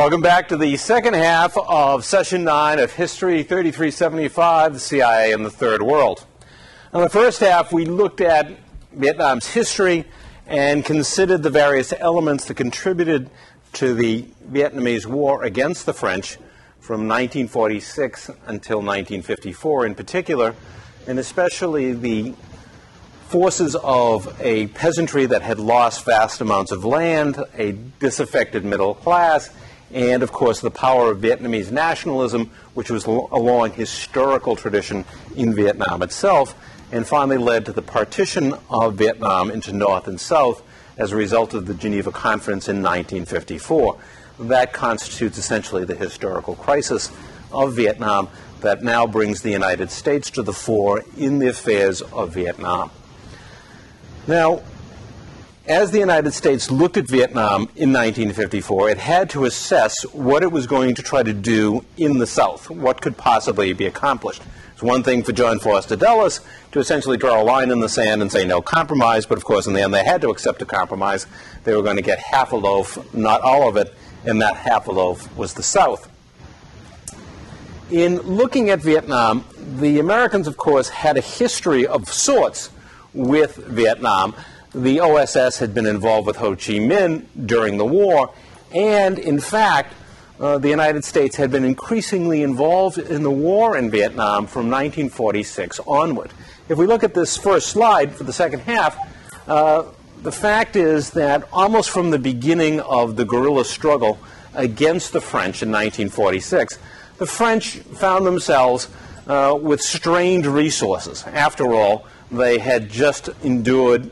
Welcome back to the second half of session 9 of History 3375, the CIA and the Third World. In the first half, we looked at Vietnam's history and considered the various elements that contributed to the Vietnamese War against the French from 1946 until 1954 in particular, and especially the forces of a peasantry that had lost vast amounts of land, a disaffected middle class, and of course the power of Vietnamese nationalism, which was a long historical tradition in Vietnam itself, and finally led to the partition of Vietnam into North and South as a result of the Geneva Conference in 1954. That constitutes essentially the historical crisis of Vietnam that now brings the United States to the fore in the affairs of Vietnam. Now, as the United States looked at Vietnam in 1954, it had to assess what it was going to try to do in the South, what could possibly be accomplished. It's one thing for John Foster Dulles to essentially draw a line in the sand and say no compromise, but of course, in the end, they had to accept a compromise. They were going to get half a loaf, not all of it, and that half a loaf was the South. In looking at Vietnam, the Americans, of course, had a history of sorts with Vietnam. The OSS had been involved with Ho Chi Minh during the war, and in fact, uh, the United States had been increasingly involved in the war in Vietnam from 1946 onward. If we look at this first slide for the second half, uh, the fact is that almost from the beginning of the guerrilla struggle against the French in 1946, the French found themselves uh, with strained resources. After all, they had just endured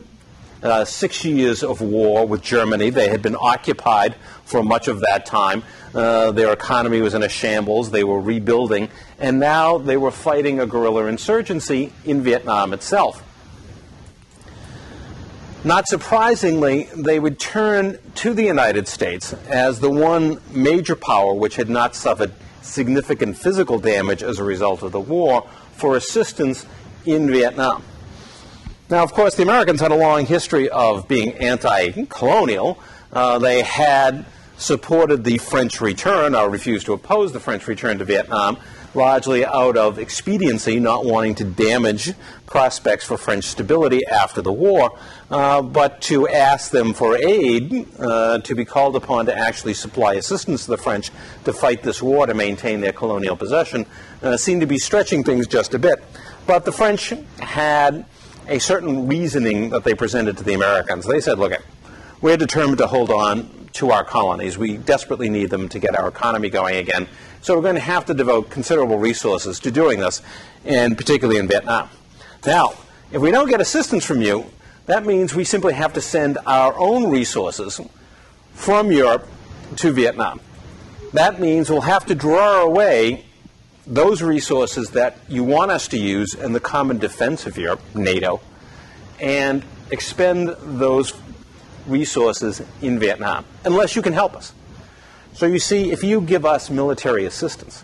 uh, six years of war with Germany. They had been occupied for much of that time. Uh, their economy was in a shambles. They were rebuilding. And now they were fighting a guerrilla insurgency in Vietnam itself. Not surprisingly, they would turn to the United States as the one major power which had not suffered significant physical damage as a result of the war for assistance in Vietnam. Now, of course, the Americans had a long history of being anti colonial. Uh, they had supported the French return or refused to oppose the French return to Vietnam, largely out of expediency, not wanting to damage prospects for French stability after the war, uh, but to ask them for aid, uh, to be called upon to actually supply assistance to the French to fight this war to maintain their colonial possession, uh, seemed to be stretching things just a bit. But the French had a certain reasoning that they presented to the Americans. They said, look, we're determined to hold on to our colonies. We desperately need them to get our economy going again. So we're going to have to devote considerable resources to doing this, and particularly in Vietnam. Now, if we don't get assistance from you, that means we simply have to send our own resources from Europe to Vietnam. That means we'll have to draw away those resources that you want us to use in the common defense of Europe, NATO, and expend those resources in Vietnam, unless you can help us. So you see, if you give us military assistance,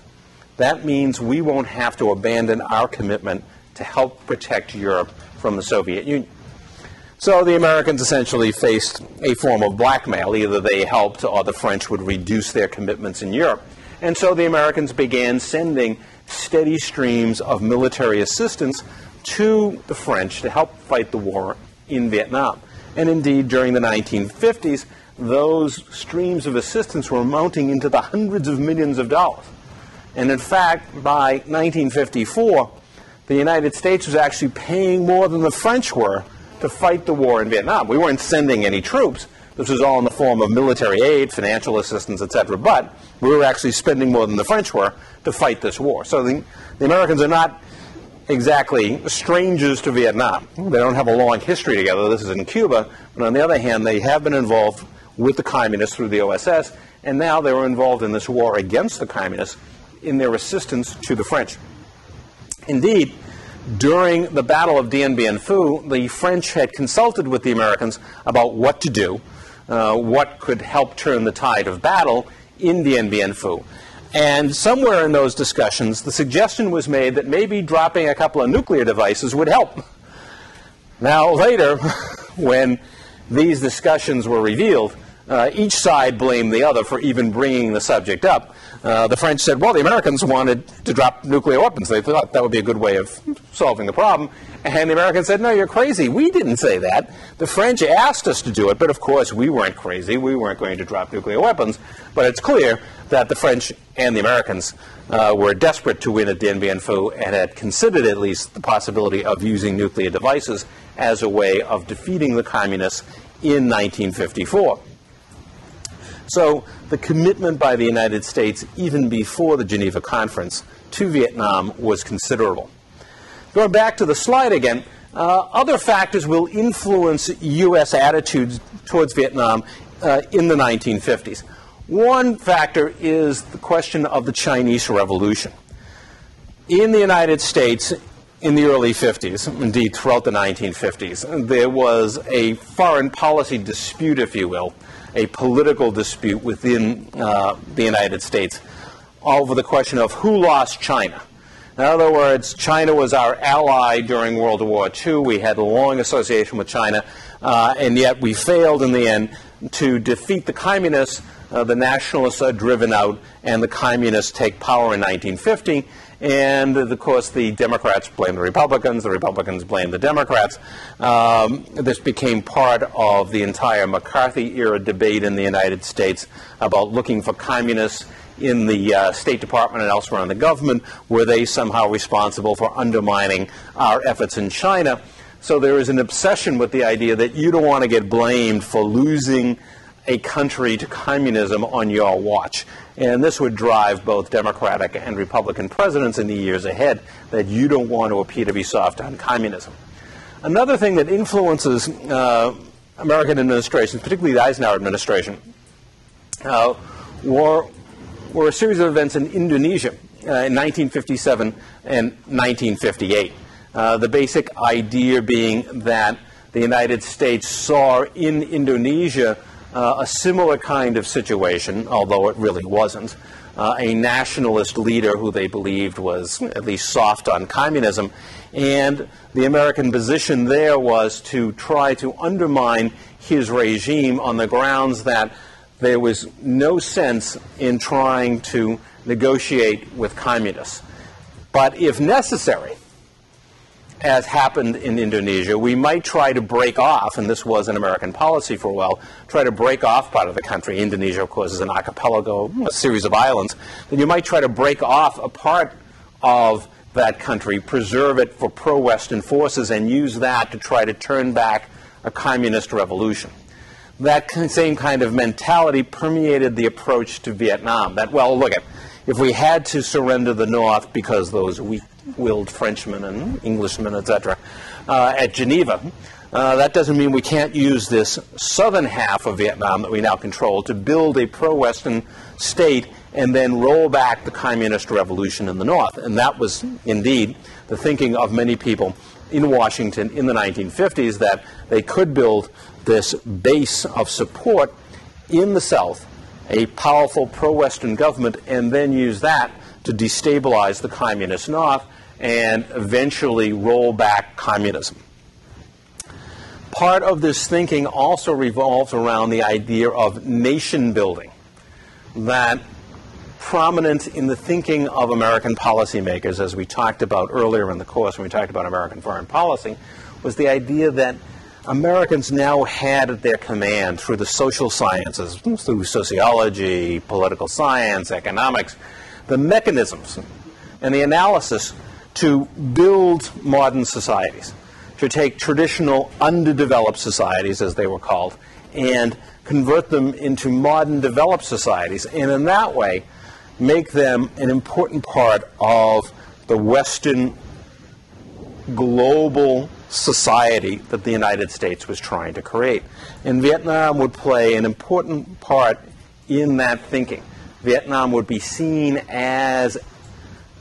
that means we won't have to abandon our commitment to help protect Europe from the Soviet Union. So the Americans essentially faced a form of blackmail. Either they helped or the French would reduce their commitments in Europe. And so the Americans began sending steady streams of military assistance to the French to help fight the war in Vietnam. And indeed, during the 1950s, those streams of assistance were mounting into the hundreds of millions of dollars. And in fact, by 1954, the United States was actually paying more than the French were to fight the war in Vietnam. We weren't sending any troops, this was all in the form of military aid, financial assistance, etc. But we were actually spending more than the French were to fight this war. So the, the Americans are not exactly strangers to Vietnam. They don't have a long history together. This is in Cuba. But on the other hand, they have been involved with the communists through the OSS, and now they were involved in this war against the communists in their assistance to the French. Indeed, during the Battle of Dien Bien Phu, the French had consulted with the Americans about what to do uh, what could help turn the tide of battle in Dien Bien Phu. And somewhere in those discussions, the suggestion was made that maybe dropping a couple of nuclear devices would help. Now, later, when these discussions were revealed, uh, each side blamed the other for even bringing the subject up. Uh, the French said, well, the Americans wanted to drop nuclear weapons. They thought that would be a good way of solving the problem. And the Americans said, no, you're crazy. We didn't say that. The French asked us to do it, but of course we weren't crazy. We weren't going to drop nuclear weapons. But it's clear that the French and the Americans uh, were desperate to win at Dien Bien Phu and had considered at least the possibility of using nuclear devices as a way of defeating the communists in 1954. So the commitment by the United States, even before the Geneva Conference, to Vietnam was considerable. Going back to the slide again, uh, other factors will influence U.S. attitudes towards Vietnam uh, in the 1950s. One factor is the question of the Chinese Revolution. In the United States, in the early 50s, indeed throughout the 1950s, there was a foreign policy dispute, if you will, a political dispute within uh, the United States over the question of who lost China. In other words, China was our ally during World War II. We had a long association with China, uh, and yet we failed in the end to defeat the communists. Uh, the nationalists are driven out, and the communists take power in 1950. And of course, the Democrats blame the Republicans, the Republicans blame the Democrats. Um, this became part of the entire McCarthy era debate in the United States about looking for communists in the uh, State Department and elsewhere in the government. Were they somehow responsible for undermining our efforts in China? So there is an obsession with the idea that you don't want to get blamed for losing a country to communism on your watch. And this would drive both Democratic and Republican presidents in the years ahead that you don't want to appear to be soft on communism. Another thing that influences uh, American administrations, particularly the Eisenhower administration, uh, were, were a series of events in Indonesia uh, in 1957 and 1958. Uh, the basic idea being that the United States saw in Indonesia uh, a similar kind of situation, although it really wasn't. Uh, a nationalist leader who they believed was at least soft on communism. And the American position there was to try to undermine his regime on the grounds that there was no sense in trying to negotiate with communists. But if necessary, as happened in Indonesia, we might try to break off, and this was an American policy for a while, try to break off part of the country. Indonesia, of course, is an archipelago, a series of islands. Then you might try to break off a part of that country, preserve it for pro Western forces, and use that to try to turn back a communist revolution. That same kind of mentality permeated the approach to Vietnam. That, well, look at if we had to surrender the North because those weak-willed Frenchmen and Englishmen, etc., uh, at Geneva, uh, that doesn't mean we can't use this southern half of Vietnam that we now control to build a pro-Western state and then roll back the communist revolution in the North. And that was indeed the thinking of many people in Washington in the 1950s that they could build this base of support in the South a powerful pro-Western government and then use that to destabilize the communist North and eventually roll back communism. Part of this thinking also revolves around the idea of nation building that prominent in the thinking of American policymakers, as we talked about earlier in the course when we talked about American foreign policy, was the idea that Americans now had at their command through the social sciences, through sociology, political science, economics, the mechanisms and the analysis to build modern societies, to take traditional underdeveloped societies, as they were called, and convert them into modern developed societies, and in that way make them an important part of the Western global society that the United States was trying to create. And Vietnam would play an important part in that thinking. Vietnam would be seen as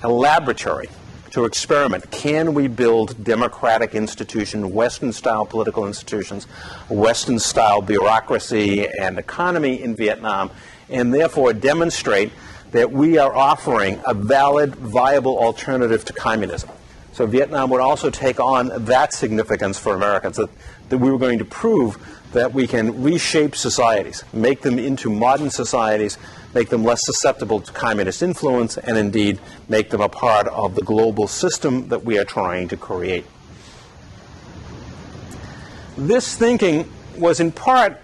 a laboratory to experiment. Can we build democratic institutions, Western style political institutions, Western style bureaucracy and economy in Vietnam, and therefore demonstrate that we are offering a valid, viable alternative to communism? So Vietnam would also take on that significance for Americans, that, that we were going to prove that we can reshape societies, make them into modern societies, make them less susceptible to communist influence, and indeed make them a part of the global system that we are trying to create. This thinking was in part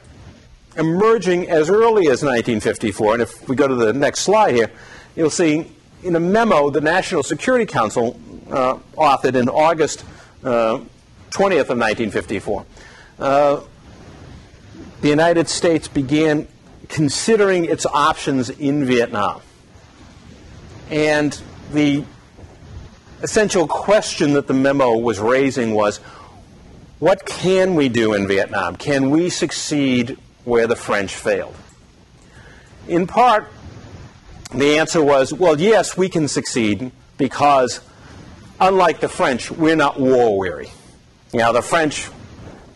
emerging as early as 1954, and if we go to the next slide here, you'll see in a memo the National Security Council uh, authored in August uh, 20th of 1954. Uh, the United States began considering its options in Vietnam. And the essential question that the memo was raising was what can we do in Vietnam? Can we succeed where the French failed? In part, the answer was well, yes, we can succeed because, unlike the French, we're not war weary. Know, the French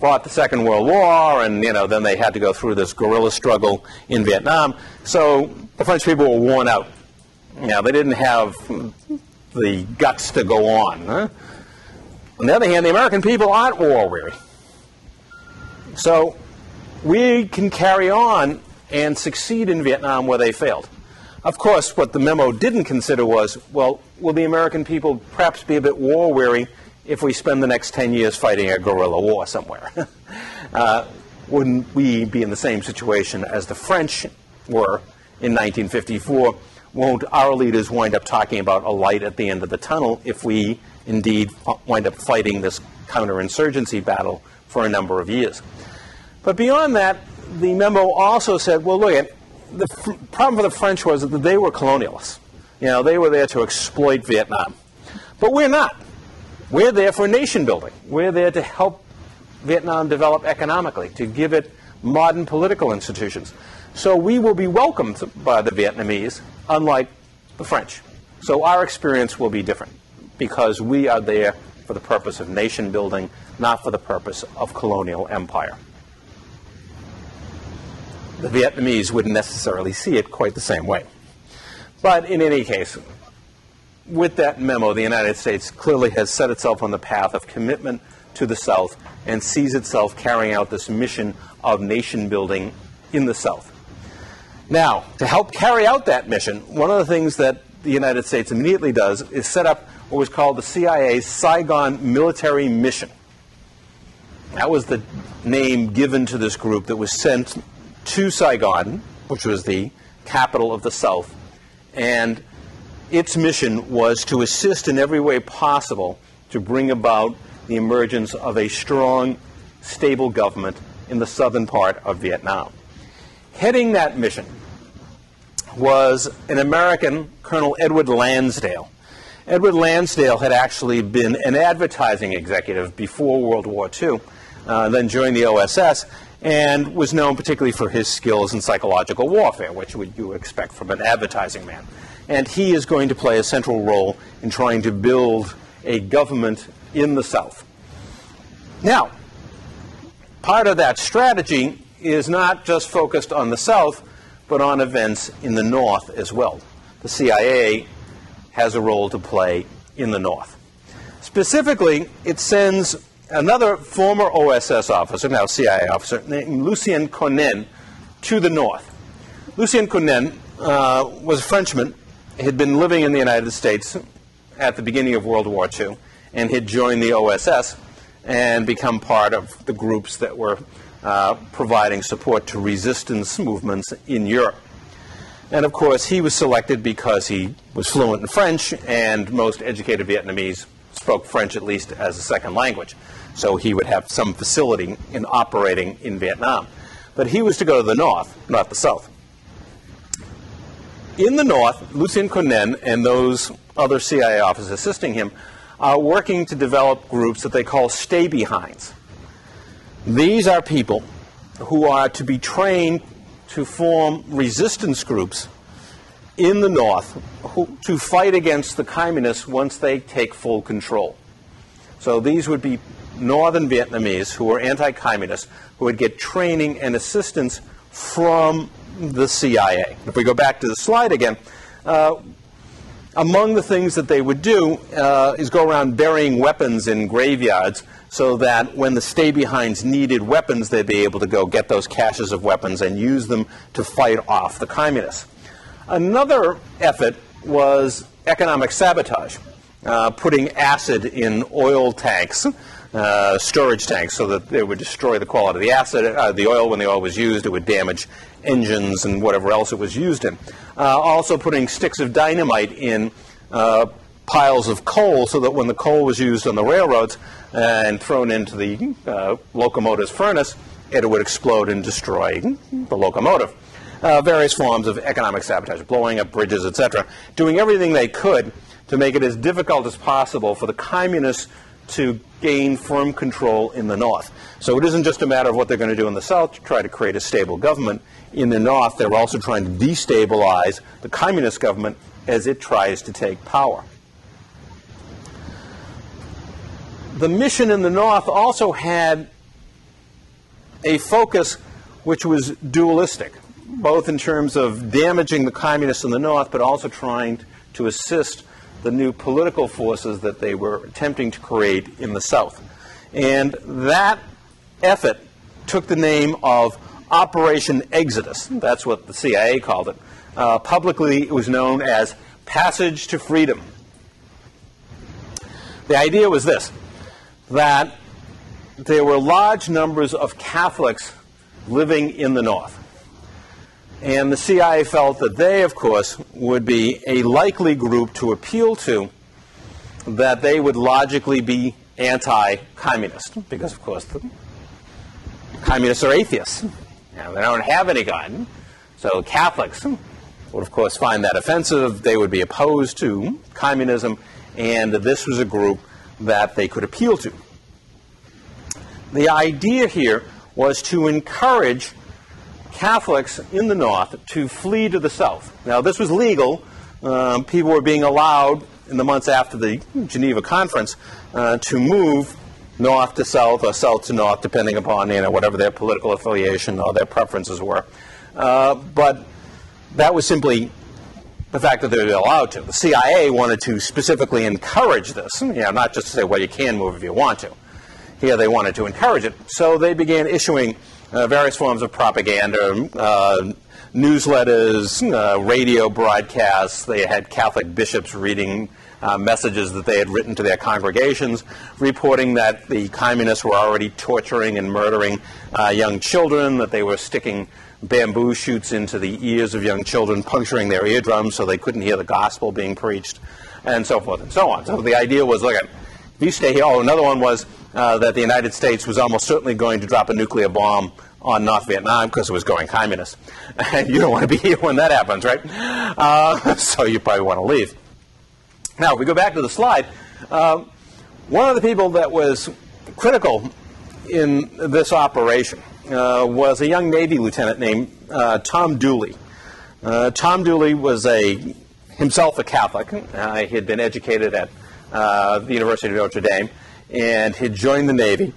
fought the Second World War, and you know, then they had to go through this guerrilla struggle in Vietnam. So the French people were worn out. You they didn't have the guts to go on. Huh? On the other hand, the American people aren't war weary. So we can carry on and succeed in Vietnam where they failed. Of course, what the memo didn't consider was, well, will the American people perhaps be a bit war weary if we spend the next 10 years fighting a guerrilla war somewhere? uh, wouldn't we be in the same situation as the French were in 1954? Won't our leaders wind up talking about a light at the end of the tunnel if we indeed wind up fighting this counterinsurgency battle for a number of years? But beyond that, the memo also said, well, look, the problem for the French was that they were colonialists. You know, they were there to exploit Vietnam. But we're not. We're there for nation building. We're there to help Vietnam develop economically, to give it modern political institutions. So we will be welcomed by the Vietnamese, unlike the French. So our experience will be different because we are there for the purpose of nation building, not for the purpose of colonial empire. The Vietnamese wouldn't necessarily see it quite the same way. But in any case, with that memo, the United States clearly has set itself on the path of commitment to the South and sees itself carrying out this mission of nation building in the South. Now, to help carry out that mission, one of the things that the United States immediately does is set up what was called the CIA's Saigon Military Mission. That was the name given to this group that was sent to Saigon, which was the capital of the South, and its mission was to assist in every way possible to bring about the emergence of a strong, stable government in the southern part of Vietnam. Heading that mission was an American, Colonel Edward Lansdale. Edward Lansdale had actually been an advertising executive before World War II, uh, then joined the OSS, and was known particularly for his skills in psychological warfare, which would you expect from an advertising man and he is going to play a central role in trying to build a government in the South. Now, part of that strategy is not just focused on the South, but on events in the North as well. The CIA has a role to play in the North. Specifically, it sends another former OSS officer, now CIA officer, named Lucien Conein, to the North. Lucien Conein uh, was a Frenchman had been living in the United States at the beginning of World War II and had joined the OSS and become part of the groups that were uh, providing support to resistance movements in Europe. And of course, he was selected because he was fluent in French, and most educated Vietnamese spoke French at least as a second language. So he would have some facility in operating in Vietnam. But he was to go to the north, not the south in the north, Lucien Conein and those other CIA officers assisting him are working to develop groups that they call stay behinds. These are people who are to be trained to form resistance groups in the north who, to fight against the communists once they take full control. So these would be northern Vietnamese who were anti communist who would get training and assistance from the CIA. If we go back to the slide again, uh, among the things that they would do uh, is go around burying weapons in graveyards so that when the stay behinds needed weapons, they'd be able to go get those caches of weapons and use them to fight off the communists. Another effort was economic sabotage, uh, putting acid in oil tanks. Uh, storage tanks so that it would destroy the quality of the acid, uh, the oil when the oil was used, it would damage engines and whatever else it was used in. Uh, also putting sticks of dynamite in uh, piles of coal so that when the coal was used on the railroads and thrown into the uh, locomotive's furnace, it would explode and destroy the locomotive. Uh, various forms of economic sabotage, blowing up bridges, etc., doing everything they could to make it as difficult as possible for the communists to gain firm control in the North. So it isn't just a matter of what they're going to do in the South to try to create a stable government. In the North, they're also trying to destabilize the communist government as it tries to take power. the mission in the North also had a focus which was dualistic, both in terms of damaging the communists in the North, but also trying to assist the new political forces that they were attempting to create in the South. And that effort took the name of Operation Exodus. That's what the CIA called it. Uh, publicly, it was known as Passage to Freedom. The idea was this that there were large numbers of Catholics living in the North. And the CIA felt that they, of course, would be a likely group to appeal to, that they would logically be anti communist, because, of course, the communists are atheists. And they don't have any God. So Catholics would, of course, find that offensive. They would be opposed to communism, and this was a group that they could appeal to. The idea here was to encourage Catholics in the North to flee to the South. Now, this was legal. Um, people were being allowed in the months after the Geneva Conference uh, to move north to south or south to north, depending upon you know whatever their political affiliation or their preferences were. Uh, but that was simply the fact that they were allowed to. The CIA wanted to specifically encourage this, you know, not just to say, well, you can move if you want to. Here they wanted to encourage it. So they began issuing uh, various forms of propaganda, uh, newsletters, uh, radio broadcasts. They had Catholic bishops reading uh, messages that they had written to their congregations, reporting that the communists were already torturing and murdering uh, young children, that they were sticking bamboo shoots into the ears of young children, puncturing their eardrums so they couldn't hear the gospel being preached, and so forth and so on. So the idea was, look, if you stay here. Oh, another one was uh, that the United States was almost certainly going to drop a nuclear bomb on North Vietnam because it was going communist. And you don't want to be here when that happens, right? Uh, so you probably want to leave. Now, if we go back to the slide, uh, one of the people that was critical in this operation uh, was a young Navy lieutenant named uh, Tom Dooley. Tom Dooley was a himself a Catholic. He had been educated at the University of Notre Dame and had joined the Navy.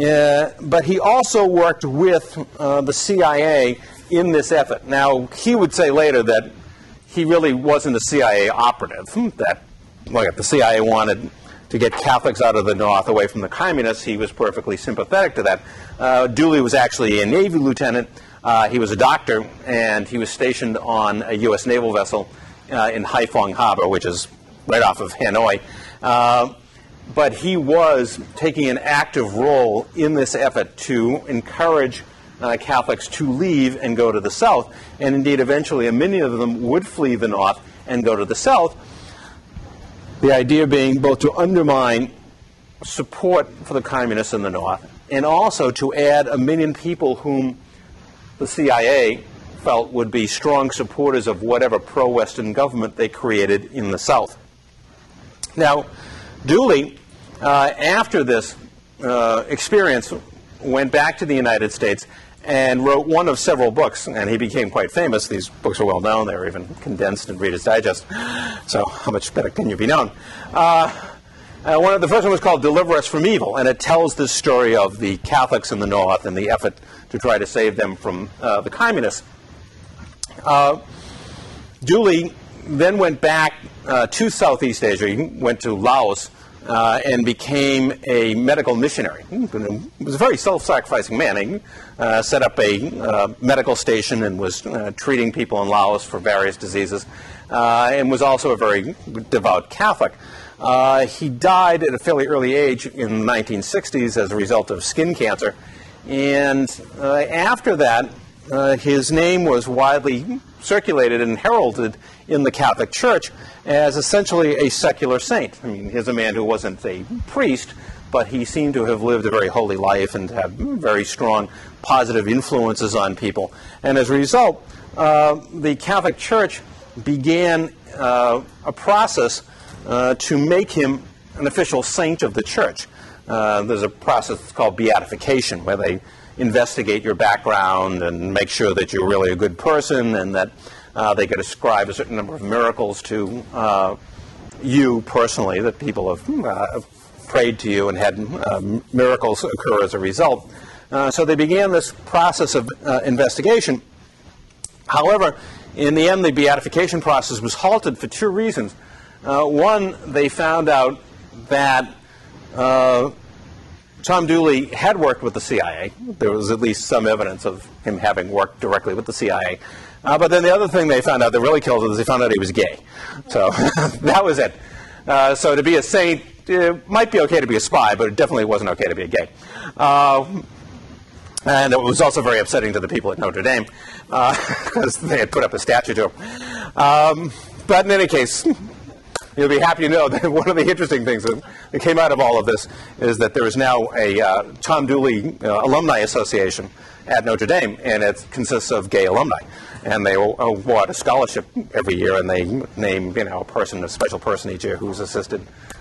Uh, but he also worked with the CIA in this effort. Now, he would say later that he really wasn't a CIA operative. That, look, the CIA wanted to get Catholics out of the North away from the communists, he was perfectly sympathetic to that. Uh, Dooley was actually a Navy lieutenant. Uh, he was a doctor, and he was stationed on a U.S. naval vessel uh, in Haiphong Harbor, which is right off of Hanoi. But he was taking an active role in this effort to encourage uh, Catholics to leave and go to the South. And indeed, eventually, a many of them would flee the North and go to the South the idea being both to undermine support for the communists in the North and also to add a million people whom the CIA felt would be strong supporters of whatever pro Western government they created in the South. Now, Dooley, uh, after this uh, experience, went back to the United States and wrote one of several books, and he became quite famous. These books are well known; they were even condensed in Reader's Digest. So, how much better can you be known? Uh, uh, one of the first one was called "Deliver Us from Evil," and it tells the story of the Catholics in the North and the effort to try to save them from uh, the communists. Uh, Dooley then went back to Southeast Asia. He went to Laos uh, and became a medical missionary. He was a very self-sacrificing man. He uh, set up a uh, medical station and was uh, treating people in Laos for various diseases, uh, and was also a very devout Catholic. Uh, he died at a fairly early age in the 1960s as a result of skin cancer, and after that, his name was widely circulated and heralded in the Catholic Church as essentially a secular saint. I mean, here's a man who wasn't a priest, but he seemed to have lived a very holy life and have very strong positive influences on people. And as a result, uh, the Catholic Church began uh, a process uh, to make him an official saint of the church. Uh, there's a process called beatification where they investigate your background and make sure that you're really a good person and that uh, they could ascribe a certain number of miracles to uh, you personally, that people have uh, prayed to you and had uh, miracles occur as a result. Uh, so they began this process of uh, investigation. However, in the end, the beatification process was halted for two reasons. one, they found out that Tom Dooley had worked with the CIA. There was at least some evidence of him having worked directly with the CIA. Uh, but then the other thing they found out that really killed him is they found out he was gay. So that was it. Uh, so to be a saint, it might be okay to be a spy, but it definitely wasn't okay to be a gay. Uh, and it was also very upsetting to the people at Notre Dame because uh, they had put up a statue to him. Um, but in any case, you'll be happy to know that one of the interesting things that, came out of all of this is that there is now a uh, Tom Dooley uh, Alumni Association at Notre Dame, and it consists of gay alumni. And they award a scholarship every year, and they name you know a person, a special person each year who's assisted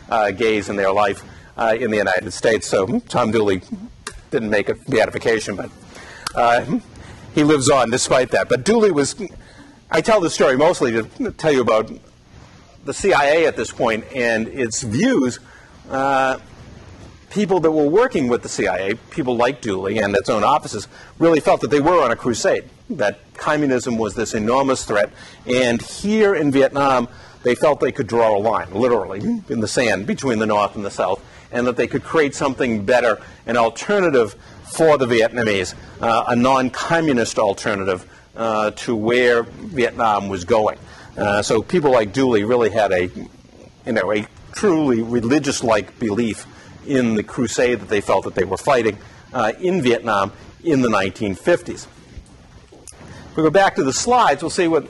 uh, gays in their life uh, in the United States. So Tom Dooley didn't make a beatification, but uh, he lives on despite that. But Dooley was. I tell this story mostly to tell you about the CIA at this point and its views, uh, people that were working with the CIA, people like Dooley and its own offices, really felt that they were on a crusade, that communism was this enormous threat. And here in Vietnam, they felt they could draw a line, literally, in the sand between the North and the South, and that they could create something better, an alternative for the Vietnamese, uh, a non communist alternative uh, to where Vietnam was going. Uh, so people like Dooley really had a, you know, a truly religious-like belief in the crusade that they felt that they were fighting uh, in Vietnam in the 1950s. If we go back to the slides, we'll see what,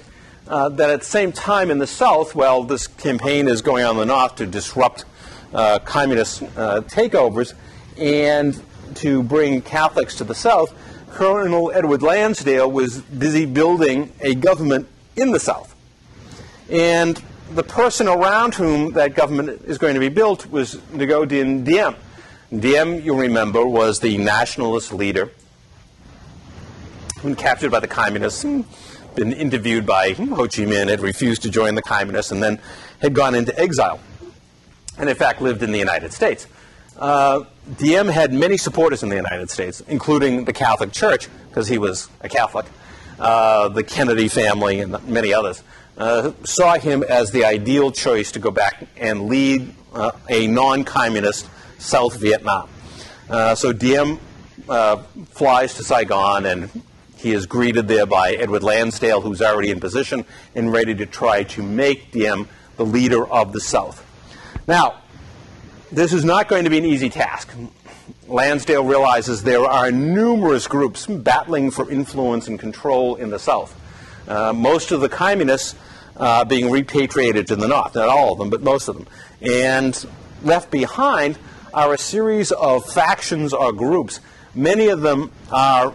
uh, that at the same time in the South, well, this campaign is going on in the North to disrupt uh, communist uh, takeovers and to bring Catholics to the South, Colonel Edward Lansdale was busy building a government in the South. And the person around whom that government is going to be built was Ngo Dinh Diem. Diem, you remember, was the nationalist leader who captured by the communists, been interviewed by Ho Chi Minh, had refused to join the communists, and then had gone into exile, and in fact lived in the United States. Uh, Diem had many supporters in the United States, including the Catholic Church, because he was a Catholic, uh, the Kennedy family, and many others uh, saw him as the ideal choice to go back and lead uh, a non communist South Vietnam. Uh, so Diem uh, flies to Saigon and he is greeted there by Edward Lansdale, who's already in position and ready to try to make Diem the leader of the South. Now, this is not going to be an easy task. Lansdale realizes there are numerous groups battling for influence and control in the South. Uh, most of the communists uh, being repatriated to the north. Not all of them, but most of them. And left behind are a series of factions or groups. Many of them are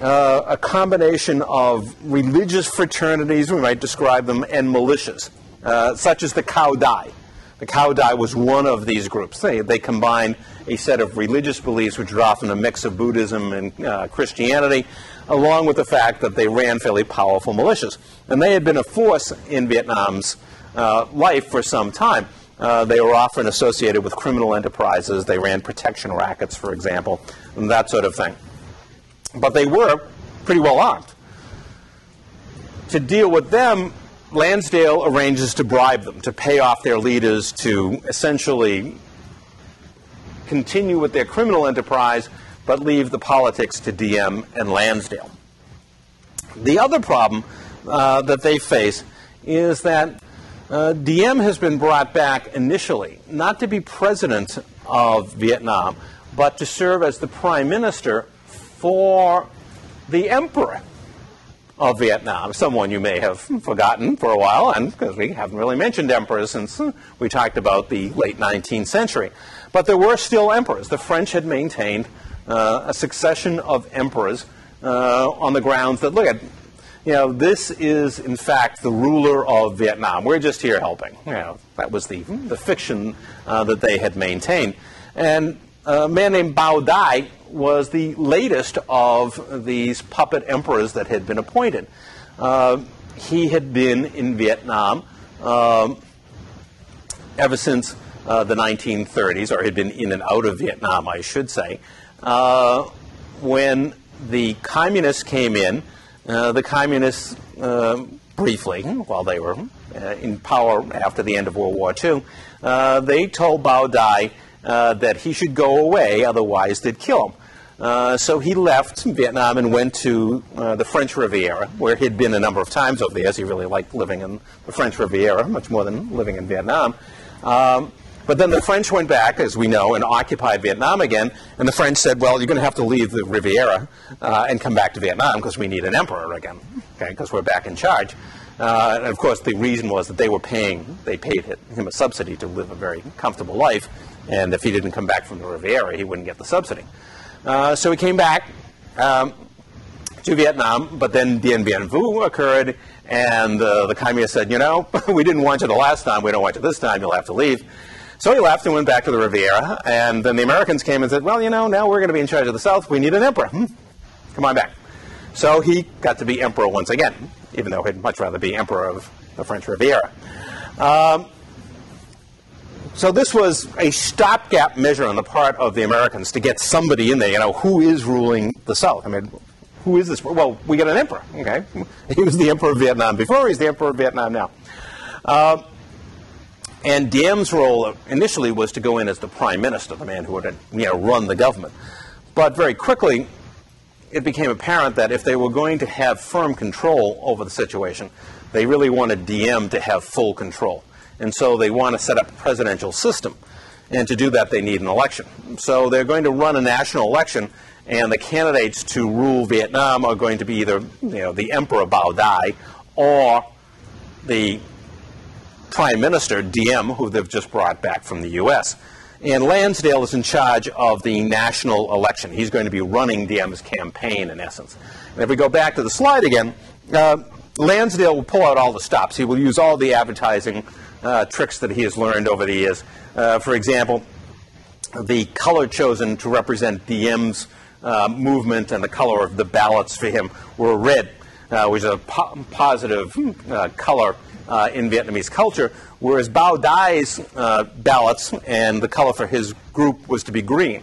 uh, a combination of religious fraternities, we might describe them, and militias, uh, such as the Cao Dai. The Cao Dai was one of these groups. They, they combined a set of religious beliefs, which are often a mix of Buddhism and uh, Christianity, along with the fact that they ran fairly powerful militias. And they had been a force in Vietnam's uh, life for some time. Uh, they were often associated with criminal enterprises. They ran protection rackets, for example, and that sort of thing. But they were pretty well armed. To deal with them, Lansdale arranges to bribe them, to pay off their leaders, to essentially continue with their criminal enterprise, but leave the politics to Diem and Lansdale. The other problem uh, that they face is that uh, Diem has been brought back initially not to be president of Vietnam, but to serve as the prime minister for the emperor of Vietnam, someone you may have forgotten for a while, and because we haven't really mentioned emperors since we talked about the late 19th century. But there were still emperors. The French had maintained uh, a succession of emperors uh, on the grounds that, look at, you know, this is in fact the ruler of Vietnam. We're just here helping. You know, that was the, the fiction uh, that they had maintained. And a man named Bao Dai was the latest of these puppet emperors that had been appointed. Uh, he had been in Vietnam um, ever since uh, the 1930s, or had been in and out of Vietnam, I should say. Uh, when the communists came in, uh, the communists uh, briefly, while they were uh, in power after the end of World War II, they told Bao Dai that he should go away, otherwise they'd kill him. Uh, so he left Vietnam and went to uh, the French Riviera, where he'd been a number of times over there. So he really liked living in the French Riviera, much more than living in Vietnam. Um, but then the French went back, as we know, and occupied Vietnam again. And the French said, well, you're going to have to leave the Riviera uh, and come back to Vietnam because we need an emperor again, okay, because we're back in charge. Uh, and of course, the reason was that they were paying, they paid him a subsidy to live a very comfortable life. And if he didn't come back from the Riviera, he wouldn't get the subsidy. Uh, so he came back um, to Vietnam, but then Dien Bien Phu occurred, and uh, the communists said, you know, we didn't want you the last time, we don't want you this time, you'll have to leave. So he left and went back to the Riviera, and then the Americans came and said, well, you know, now we're going to be in charge of the South, we need an emperor. Hmm? Come on back. So he got to be emperor once again, even though he'd much rather be emperor of the French Riviera. Um, so this was a stopgap measure on the part of the Americans to get somebody in there. You know, who is ruling the South? I mean, who is this? Well, we get an emperor. Okay, he was the emperor of Vietnam before. He's the emperor of Vietnam now. Uh, and Diem's role initially was to go in as the prime minister, the man who would you know run the government. But very quickly, it became apparent that if they were going to have firm control over the situation, they really wanted Diem to have full control. And so they want to set up a presidential system. And to do that, they need an election. So they're going to run a national election, and the candidates to rule Vietnam are going to be either you know, the Emperor Bao Dai or the Prime Minister Diem, who they've just brought back from the U.S. And Lansdale is in charge of the national election. He's going to be running Diem's campaign, in essence. And if we go back to the slide again, uh, Lansdale will pull out all the stops. He will use all the advertising uh, tricks that he has learned over the years. Uh, for example, the color chosen to represent Diem's uh, movement and the color of the ballots for him were red, uh, which is a po- positive uh, color uh, in Vietnamese culture, whereas Bao Dai's ballots and the color for his group was to be green,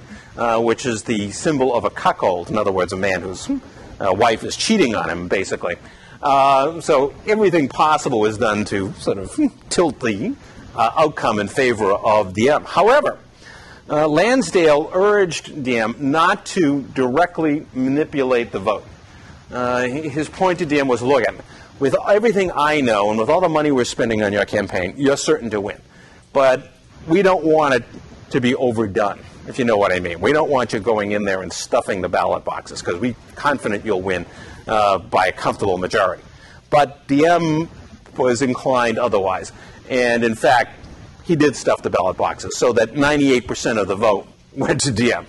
which is the symbol of a cuckold, in other words, a man whose wife is cheating on him, basically. Uh, so everything possible was done to sort of tilt the uh, outcome in favor of Diem. However, uh, Lansdale urged Diem not to directly manipulate the vote. Uh, his point to Diem was, look, with everything I know and with all the money we're spending on your campaign, you're certain to win. But we don't want it to be overdone, if you know what I mean. We don't want you going in there and stuffing the ballot boxes because we're confident you'll win uh, by a comfortable majority. But Diem was inclined otherwise. And in fact, he did stuff the ballot boxes so that 98% of the vote went to Diem.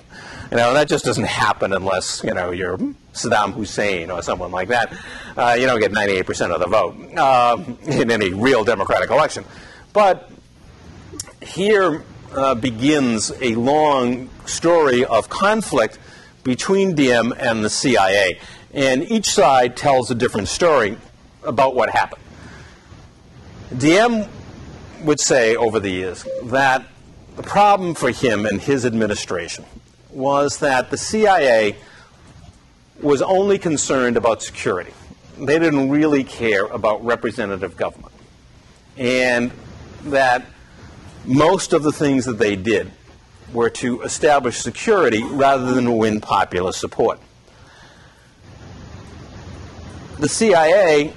You know, that just doesn't happen unless, you know, you're Saddam Hussein or someone like that. Uh, you don't get 98% of the vote uh, in any real democratic election. But here uh, begins a long story of conflict between Diem and the CIA and each side tells a different story about what happened. Diem would say over the years that the problem for him and his administration was that the CIA was only concerned about security. They didn't really care about representative government. And that most of the things that they did were to establish security rather than win popular support. The CIA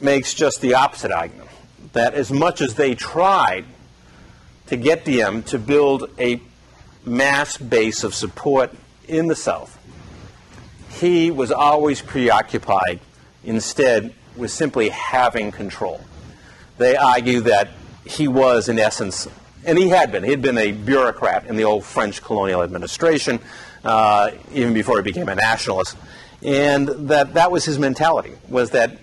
makes just the opposite argument that as much as they tried to get Diem to build a mass base of support in the South, he was always preoccupied instead with simply having control. They argue that he was, in essence, and he had been, he had been a bureaucrat in the old French colonial administration, uh, even before he became a nationalist and that that was his mentality was that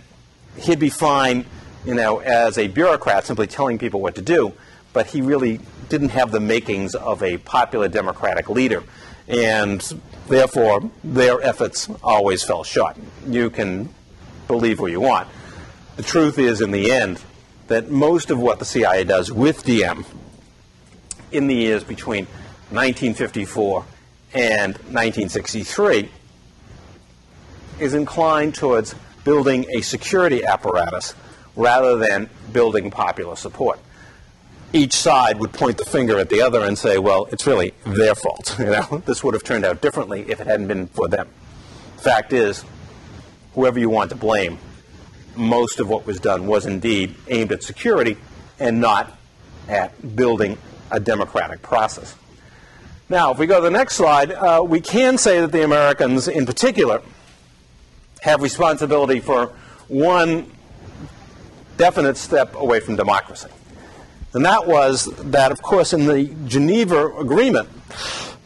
he'd be fine you know as a bureaucrat simply telling people what to do but he really didn't have the makings of a popular democratic leader and therefore their efforts always fell short you can believe what you want the truth is in the end that most of what the CIA does with Diem in the years between 1954 and 1963 is inclined towards building a security apparatus rather than building popular support. Each side would point the finger at the other and say, well, it's really their fault. You know, this would have turned out differently if it hadn't been for them. Fact is, whoever you want to blame, most of what was done was indeed aimed at security and not at building a democratic process. Now, if we go to the next slide, uh, we can say that the Americans in particular have responsibility for one definite step away from democracy. And that was that, of course, in the Geneva Agreement,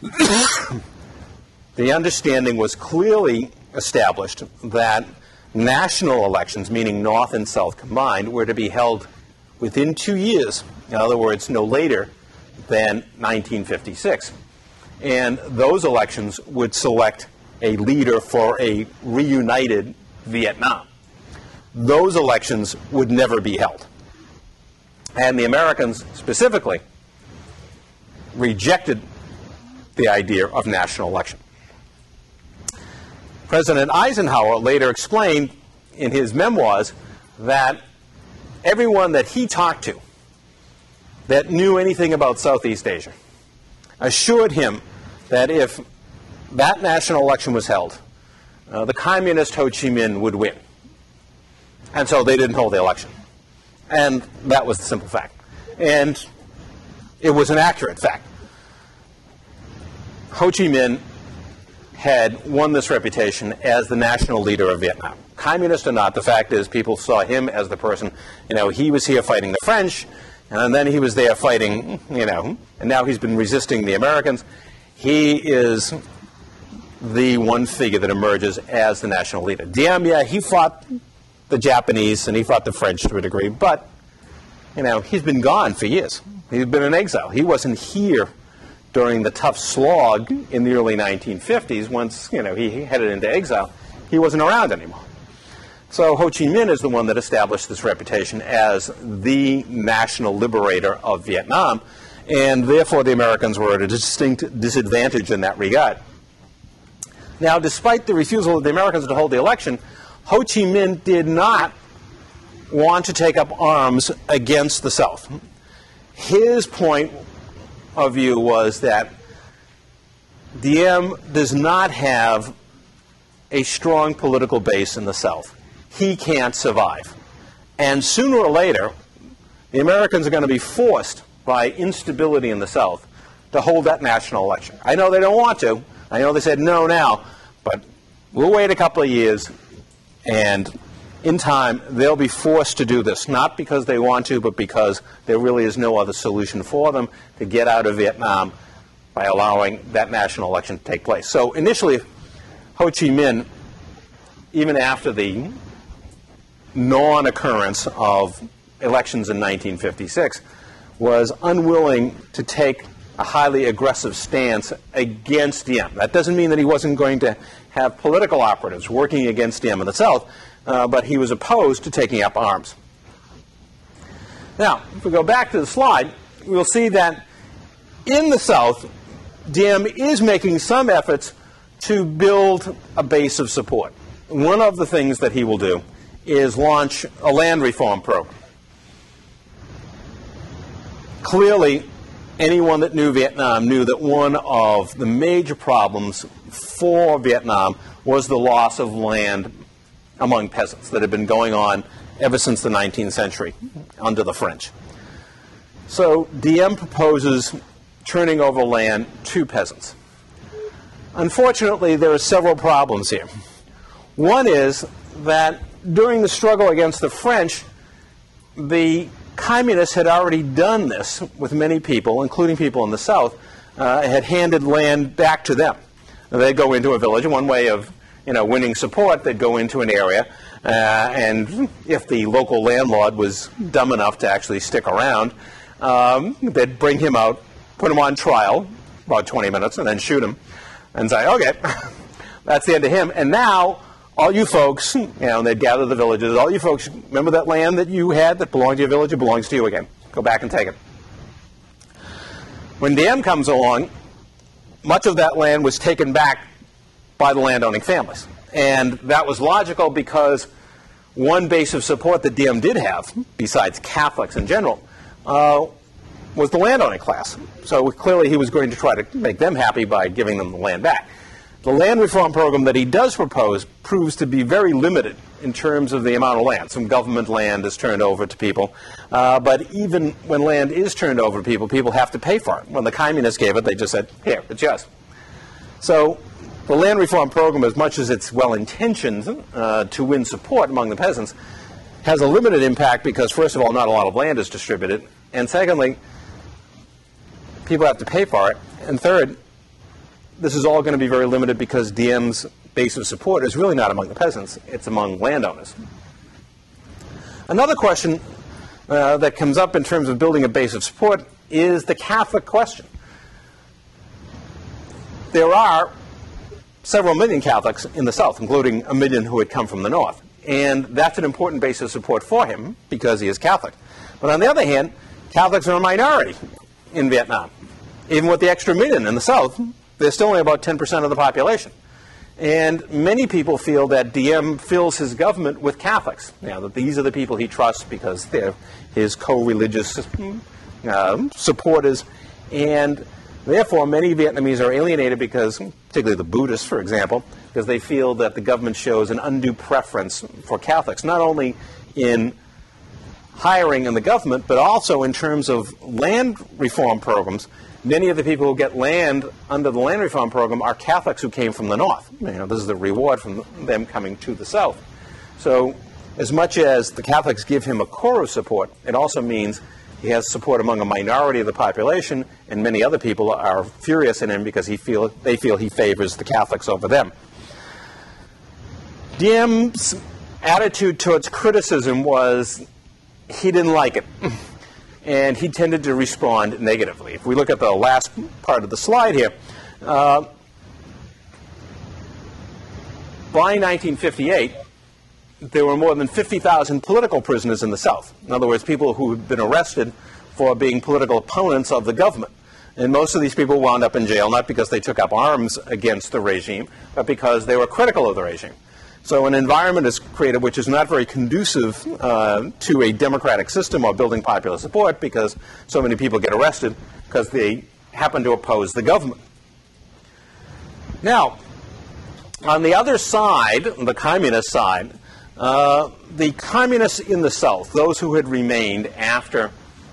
the understanding was clearly established that national elections, meaning North and South combined, were to be held within two years. In other words, no later than 1956. And those elections would select a leader for a reunited Vietnam. Those elections would never be held. And the Americans specifically rejected the idea of national election. President Eisenhower later explained in his memoirs that everyone that he talked to that knew anything about Southeast Asia assured him that if that national election was held, uh, the communist Ho Chi Minh would win. And so they didn't hold the election. And that was the simple fact. And it was an accurate fact. Ho Chi Minh had won this reputation as the national leader of Vietnam. Communist or not, the fact is people saw him as the person, you know, he was here fighting the French, and then he was there fighting, you know, and now he's been resisting the Americans. He is the one figure that emerges as the national leader. Diem, yeah, he fought the Japanese and he fought the French to a degree, but you know he's been gone for years. He's been in exile. He wasn't here during the tough slog in the early 1950s. Once you know he headed into exile, he wasn't around anymore. So Ho Chi Minh is the one that established this reputation as the national liberator of Vietnam, and therefore the Americans were at a distinct disadvantage in that regard. Now, despite the refusal of the Americans to hold the election, Ho Chi Minh did not want to take up arms against the South. His point of view was that Diem does not have a strong political base in the South. He can't survive. And sooner or later, the Americans are going to be forced by instability in the South to hold that national election. I know they don't want to, I know they said no now, but we'll wait a couple of years, and in time, they'll be forced to do this, not because they want to, but because there really is no other solution for them to get out of Vietnam by allowing that national election to take place. So initially, Ho Chi Minh, even after the non occurrence of elections in 1956, was unwilling to take a highly aggressive stance against Diem. That doesn't mean that he wasn't going to have political operatives working against Diem in the South, uh, but he was opposed to taking up arms. Now, if we go back to the slide, we'll see that in the South, Diem is making some efforts to build a base of support. One of the things that he will do is launch a land reform program. Clearly, anyone that knew Vietnam knew that one of the major problems for Vietnam was the loss of land among peasants that had been going on ever since the 19th century under the French. So Diem proposes turning over land to peasants. Unfortunately, there are several problems here. One is that during the struggle against the French, the communists had already done this with many people, including people in the South, uh, had handed land back to them. They'd go into a village, one way of you know, winning support, they'd go into an area, uh, and if the local landlord was dumb enough to actually stick around, um, they'd bring him out, put him on trial, about 20 minutes, and then shoot him, and say, okay, that's the end of him. And now, all you folks, you know, they'd gather the villages, all you folks, remember that land that you had that belonged to your village? It belongs to you again. Go back and take it. When Diem comes along, much of that land was taken back by the landowning families. And that was logical because one base of support that Diem did have, besides Catholics in general, uh, was the landowning class. So clearly he was going to try to make them happy by giving them the land back. The land reform program that he does propose proves to be very limited in terms of the amount of land. Some government land is turned over to people, uh, but even when land is turned over to people, people have to pay for it. When the communists gave it, they just said, here, it's yours. So the land reform program, as much as it's well intentioned uh, to win support among the peasants, has a limited impact because, first of all, not a lot of land is distributed, and secondly, people have to pay for it, and third, this is all going to be very limited because Diem's base of support is really not among the peasants, it's among landowners. Another question uh, that comes up in terms of building a base of support is the Catholic question. There are several million Catholics in the South, including a million who had come from the North. And that's an important base of support for him because he is Catholic. But on the other hand, Catholics are a minority in Vietnam. Even with the extra million in the South, they're still only about 10% of the population. And many people feel that Diem fills his government with Catholics. Now, that these are the people he trusts because they're his co-religious uh, supporters. And therefore, many Vietnamese are alienated because, particularly the Buddhists, for example, because they feel that the government shows an undue preference for Catholics, not only in hiring in the government, but also in terms of land reform programs Many of the people who get land under the land reform program are Catholics who came from the north. You know, this is the reward from them coming to the south. So, as much as the Catholics give him a core of support, it also means he has support among a minority of the population, and many other people are furious at him because he feel, they feel he favors the Catholics over them. Diem's attitude towards criticism was he didn't like it. and he tended to respond negatively. If we look at the last part of the slide here, uh, by 1958, there were more than 50,000 political prisoners in the South. In other words, people who had been arrested for being political opponents of the government. And most of these people wound up in jail not because they took up arms against the regime, but because they were critical of the regime. So an environment is created which is not very conducive uh, to a democratic system or building popular support because so many people get arrested because they happen to oppose the government. Now, on the other side, the communist side, uh, the communists in the South, those who had remained after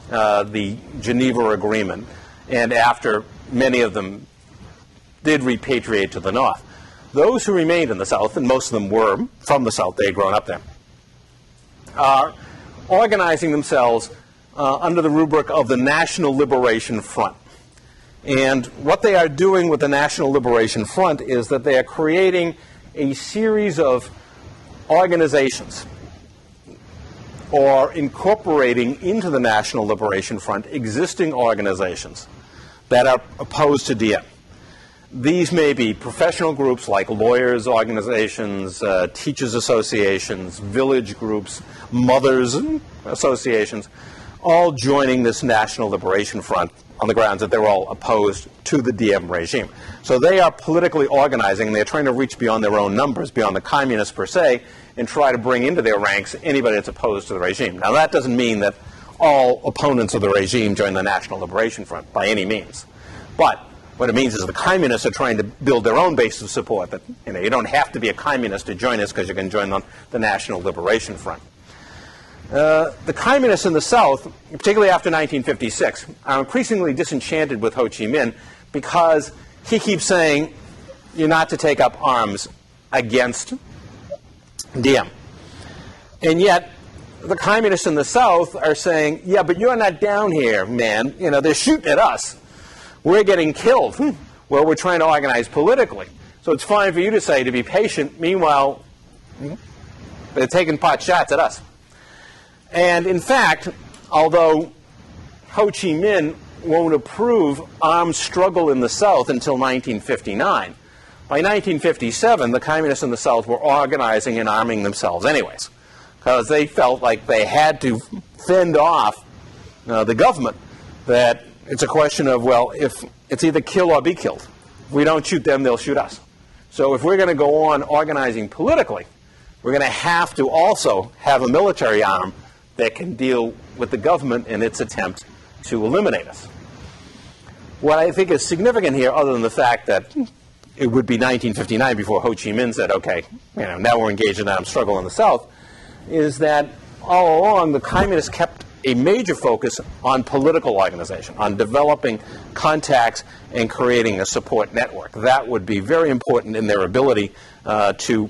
uh, the Geneva Agreement and after many of them did repatriate to the North, those who remained in the South, and most of them were from the South, they had grown up there, are organizing themselves uh, under the rubric of the National Liberation Front. And what they are doing with the National Liberation Front is that they are creating a series of organizations or incorporating into the National Liberation Front existing organizations that are opposed to Diem. These may be professional groups like lawyers organizations, uh, teachers associations, village groups, mothers associations, all joining this National Liberation Front on the grounds that they're all opposed to the Diem regime. So they are politically organizing, and they're trying to reach beyond their own numbers, beyond the communists per se, and try to bring into their ranks anybody that's opposed to the regime. Now, that doesn't mean that all opponents of the regime join the National Liberation Front by any means. But what it means is the communists are trying to build their own base of support. That you know you don't have to be a communist to join us because you can join the, the National Liberation Front. Uh, the communists in the South, particularly after 1956, are increasingly disenchanted with Ho Chi Minh because he keeps saying you're not to take up arms against Diem. And yet, the communists in the South are saying, yeah, but you're not down here, man. You know, they're shooting at us. We're getting killed. Well, we're trying to organize politically. So it's fine for you to say to be patient. Meanwhile, they're taking pot shots at us. And in fact, although Ho Chi Minh won't approve armed struggle in the South until 1959, by 1957, the communists in the South were organizing and arming themselves anyways, because they felt like they had to fend off uh, the government, that it's a question of, well, if it's either kill or be killed. If we don't shoot them, they'll shoot us. So if we're going to go on organizing politically, we're going to have to also have a military arm that can deal with the government in its attempt to eliminate us. What I think is significant here, other than the fact that it would be 1959 before Ho Chi Minh said, okay, you know, now we're engaged in an armed struggle in the South, is that all along the communists kept a major focus on political organization, on developing contacts and creating a support network. That would be very important in their ability uh, to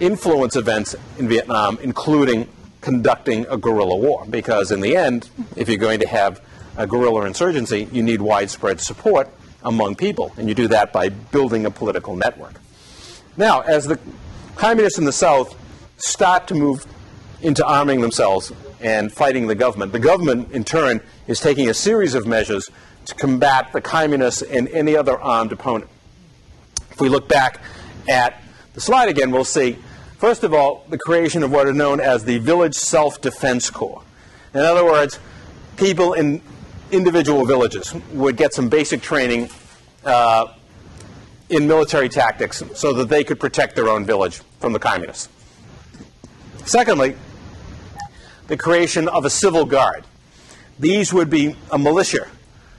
influence events in Vietnam, including conducting a guerrilla war. Because in the end, if you're going to have a guerrilla insurgency, you need widespread support among people, and you do that by building a political network. Now, as the communists in the South start to move into arming themselves and fighting the government, the government, in turn, is taking a series of measures to combat the communists and any other armed opponent. If we look back at the slide again, we'll see First of all, the creation of what are known as the Village Self Defense Corps. In other words, people in individual villages would get some basic training uh, in military tactics so that they could protect their own village from the communists. Secondly, the creation of a civil guard. These would be a militia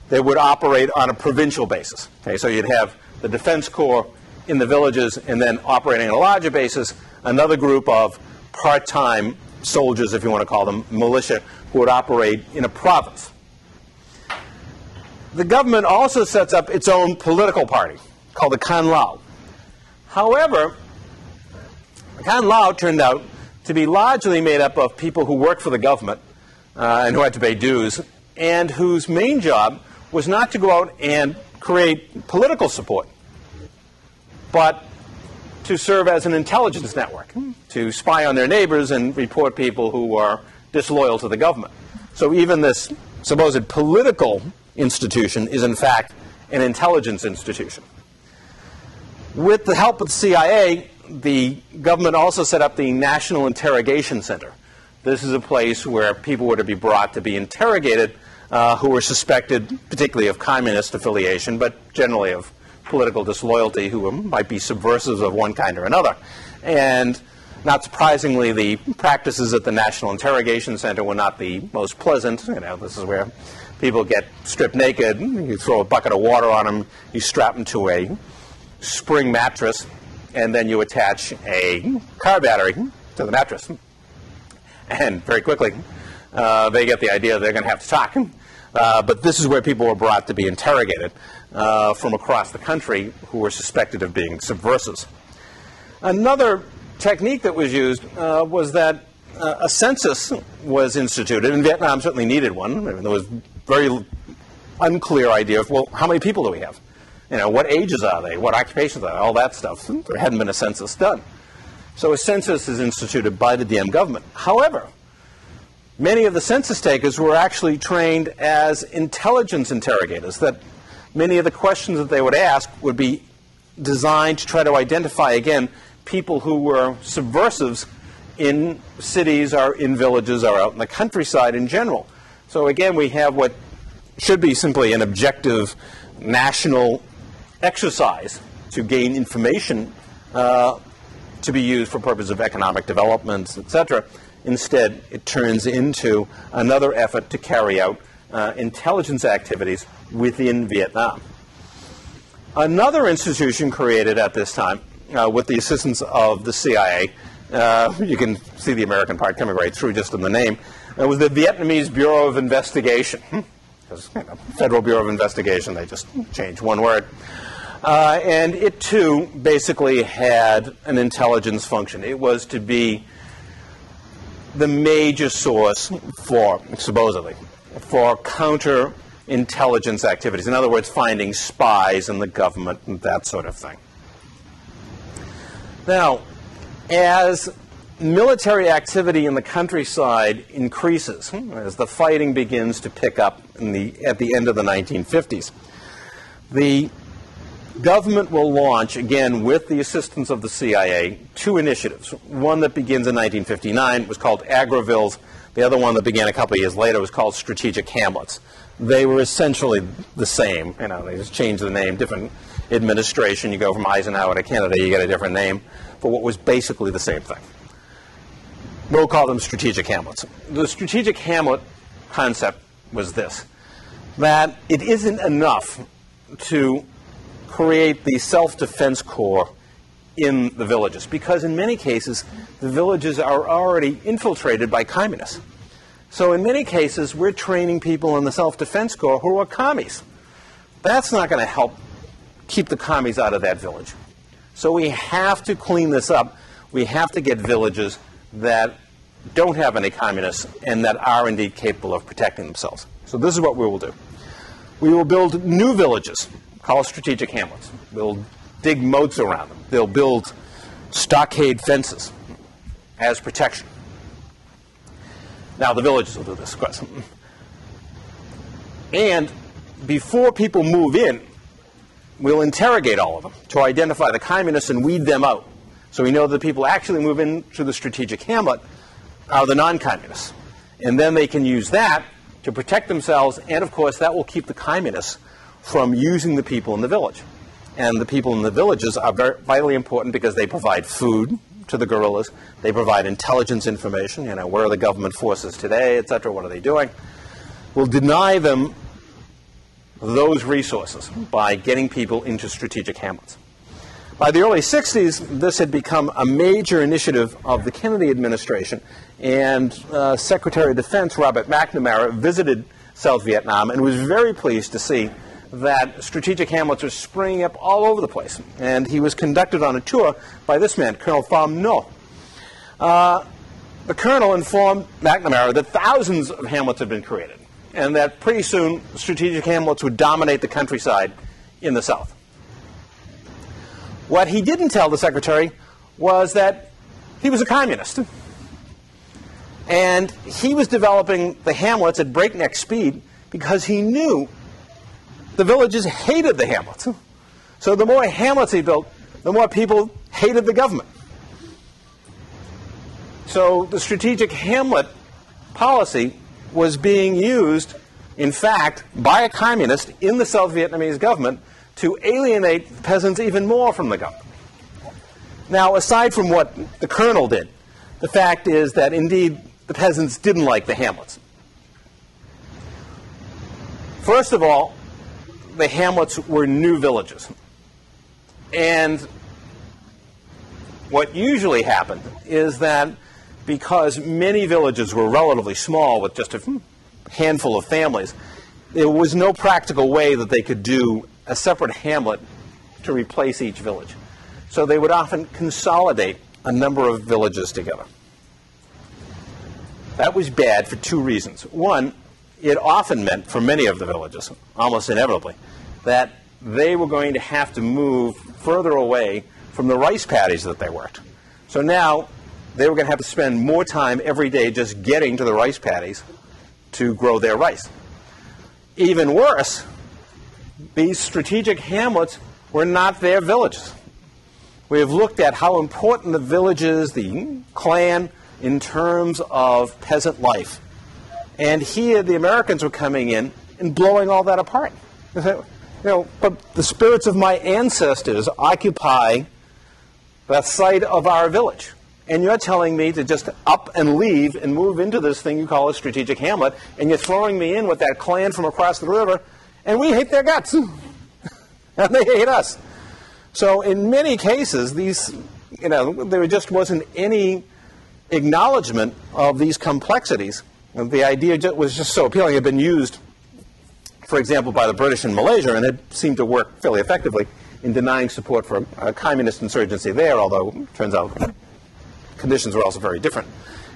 that would operate on a provincial basis. Okay, so you'd have the Defense Corps in the villages and then operating on a larger basis, another group of part time soldiers, if you want to call them, militia, who would operate in a province. The government also sets up its own political party called the Can Lao. However, Can Lao turned out to be largely made up of people who worked for the government uh, and who had to pay dues, and whose main job was not to go out and create political support but to serve as an intelligence network, to spy on their neighbors and report people who are disloyal to the government. So even this supposed political institution is, in fact, an intelligence institution. With the help of the CIA, the government also set up the National Interrogation Center. This is a place where people were to be brought to be interrogated uh, who were suspected, particularly of communist affiliation, but generally of political disloyalty who might be subversives of one kind or another. And not surprisingly, the practices at the National Interrogation Center were not the most pleasant. You know, this is where people get stripped naked. You throw a bucket of water on them, you strap them to a spring mattress, and then you attach a car battery to the mattress. And very quickly, uh, they get the idea they're going to have to talk. Uh, but this is where people were brought to be interrogated uh, from across the country who were suspected of being subversives. Another technique that was used uh, was that uh, a census was instituted, and Vietnam certainly needed one. There was very unclear idea of, well, how many people do we have? You know, what ages are they? What occupations are they? All that stuff. There hadn't been a census done. So a census is instituted by the Diem government. However, many of the census takers were actually trained as intelligence interrogators that many of the questions that they would ask would be designed to try to identify, again, people who were subversives in cities or in villages or out in the countryside in general. So, again, we have what should be simply an objective national exercise to gain information uh, to be used for purposes of economic development, etc. Instead, it turns into another effort to carry out uh, intelligence activities within Vietnam. Another institution created at this time, uh, with the assistance of the CIA, uh, you can see the American part coming right through just in the name, it was the Vietnamese Bureau of Investigation. Because you know, Federal Bureau of Investigation, they just changed one word. Uh, and it too basically had an intelligence function. It was to be the major source for, supposedly, for counterintelligence activities. In other words, finding spies in the government and that sort of thing. Now, as military activity in the countryside increases, as the fighting begins to pick up the, at the end of the 1950s, the government will launch, again with the assistance of the CIA, two initiatives. One that begins in 1959 was called Agrovilles. The other one that began a couple of years later was called Strategic Hamlets. They were essentially the same. You know, they just changed the name, different administration. You go from Eisenhower to Kennedy, you get a different name for what was basically the same thing. We'll call them strategic hamlets. The strategic hamlet concept was this that it isn't enough to create the self defense corps in the villages because, in many cases, the villages are already infiltrated by communists. So, in many cases, we're training people in the self defense corps who are commies. That's not going to help keep the commies out of that village. So, we have to clean this up. We have to get villages that don't have any communists and that are indeed capable of protecting themselves. So, this is what we will do. We will build new villages called strategic hamlets. They'll dig moats around them. They'll build stockade fences as protection. Now, the villages will do this, of course. And before people move in, we'll interrogate all of them to identify the communists and weed them out. So we know that the people actually move into the strategic hamlet are the non communists. And then they can use that to protect themselves, and of course, that will keep the communists from using the people in the village. And the people in the villages are very, vitally important because they provide food to the guerrillas, they provide intelligence information, you know, where are the government forces today, et cetera, what are they doing. We'll deny them those resources by getting people into strategic hamlets. By the early 60s, this had become a major initiative of the Kennedy administration, and uh, Secretary of Defense Robert McNamara visited South Vietnam and was very pleased to see that strategic hamlets are springing up all over the place. And he was conducted on a tour by this man, Colonel Ngo. Uh, the colonel informed McNamara that thousands of hamlets had been created and that pretty soon strategic hamlets would dominate the countryside in the South. What he didn't tell the secretary was that he was a communist. And he was developing the hamlets at breakneck speed because he knew the villages hated the hamlets. So the more hamlets he built, the more people hated the government. So the strategic hamlet policy was being used, in fact, by a communist in the South Vietnamese government to alienate peasants even more from the government. Now, aside from what the colonel did, the fact is that indeed the peasants didn't like the hamlets. First of all, the hamlets were new villages. And what usually happened is that because many villages were relatively small with just a handful of families, there was no practical way that they could do a separate hamlet to replace each village. So they would often consolidate a number of villages together. That was bad for two reasons. One, it often meant for many of the villages, almost inevitably, that they were going to have to move further away from the rice paddies that they worked. So now they were going to have to spend more time every day just getting to the rice paddies to grow their rice. Even worse, these strategic hamlets were not their villages. We have looked at how important the villages, the clan, in terms of peasant life. And here the Americans were coming in and blowing all that apart. You know, but the spirits of my ancestors occupy the site of our village. and you're telling me to just up and leave and move into this thing you call a strategic hamlet, and you're throwing me in with that clan from across the river, and we hate their guts, and they hate us. So in many cases, these, you know, there just wasn't any acknowledgement of these complexities. And the idea was just so appealing. It had been used, for example, by the British in Malaysia, and it seemed to work fairly effectively in denying support for a communist insurgency there, although it turns out conditions were also very different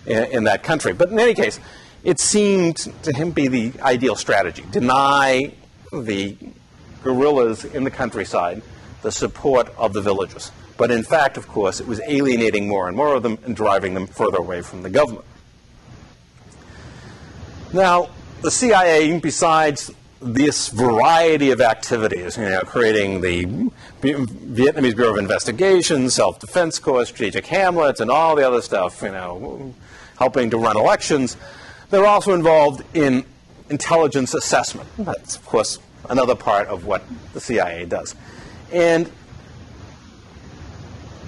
in, in that country. But in any case, it seemed to him be the ideal strategy. Deny the guerrillas in the countryside the support of the villagers. But in fact, of course, it was alienating more and more of them and driving them further away from the government. Now, the CIA, besides this variety of activities, you know, creating the Vietnamese Bureau of Investigation, Self-Defense Corps, Strategic Hamlets, and all the other stuff, you know, helping to run elections, they're also involved in intelligence assessment. That's, of course, another part of what the CIA does. And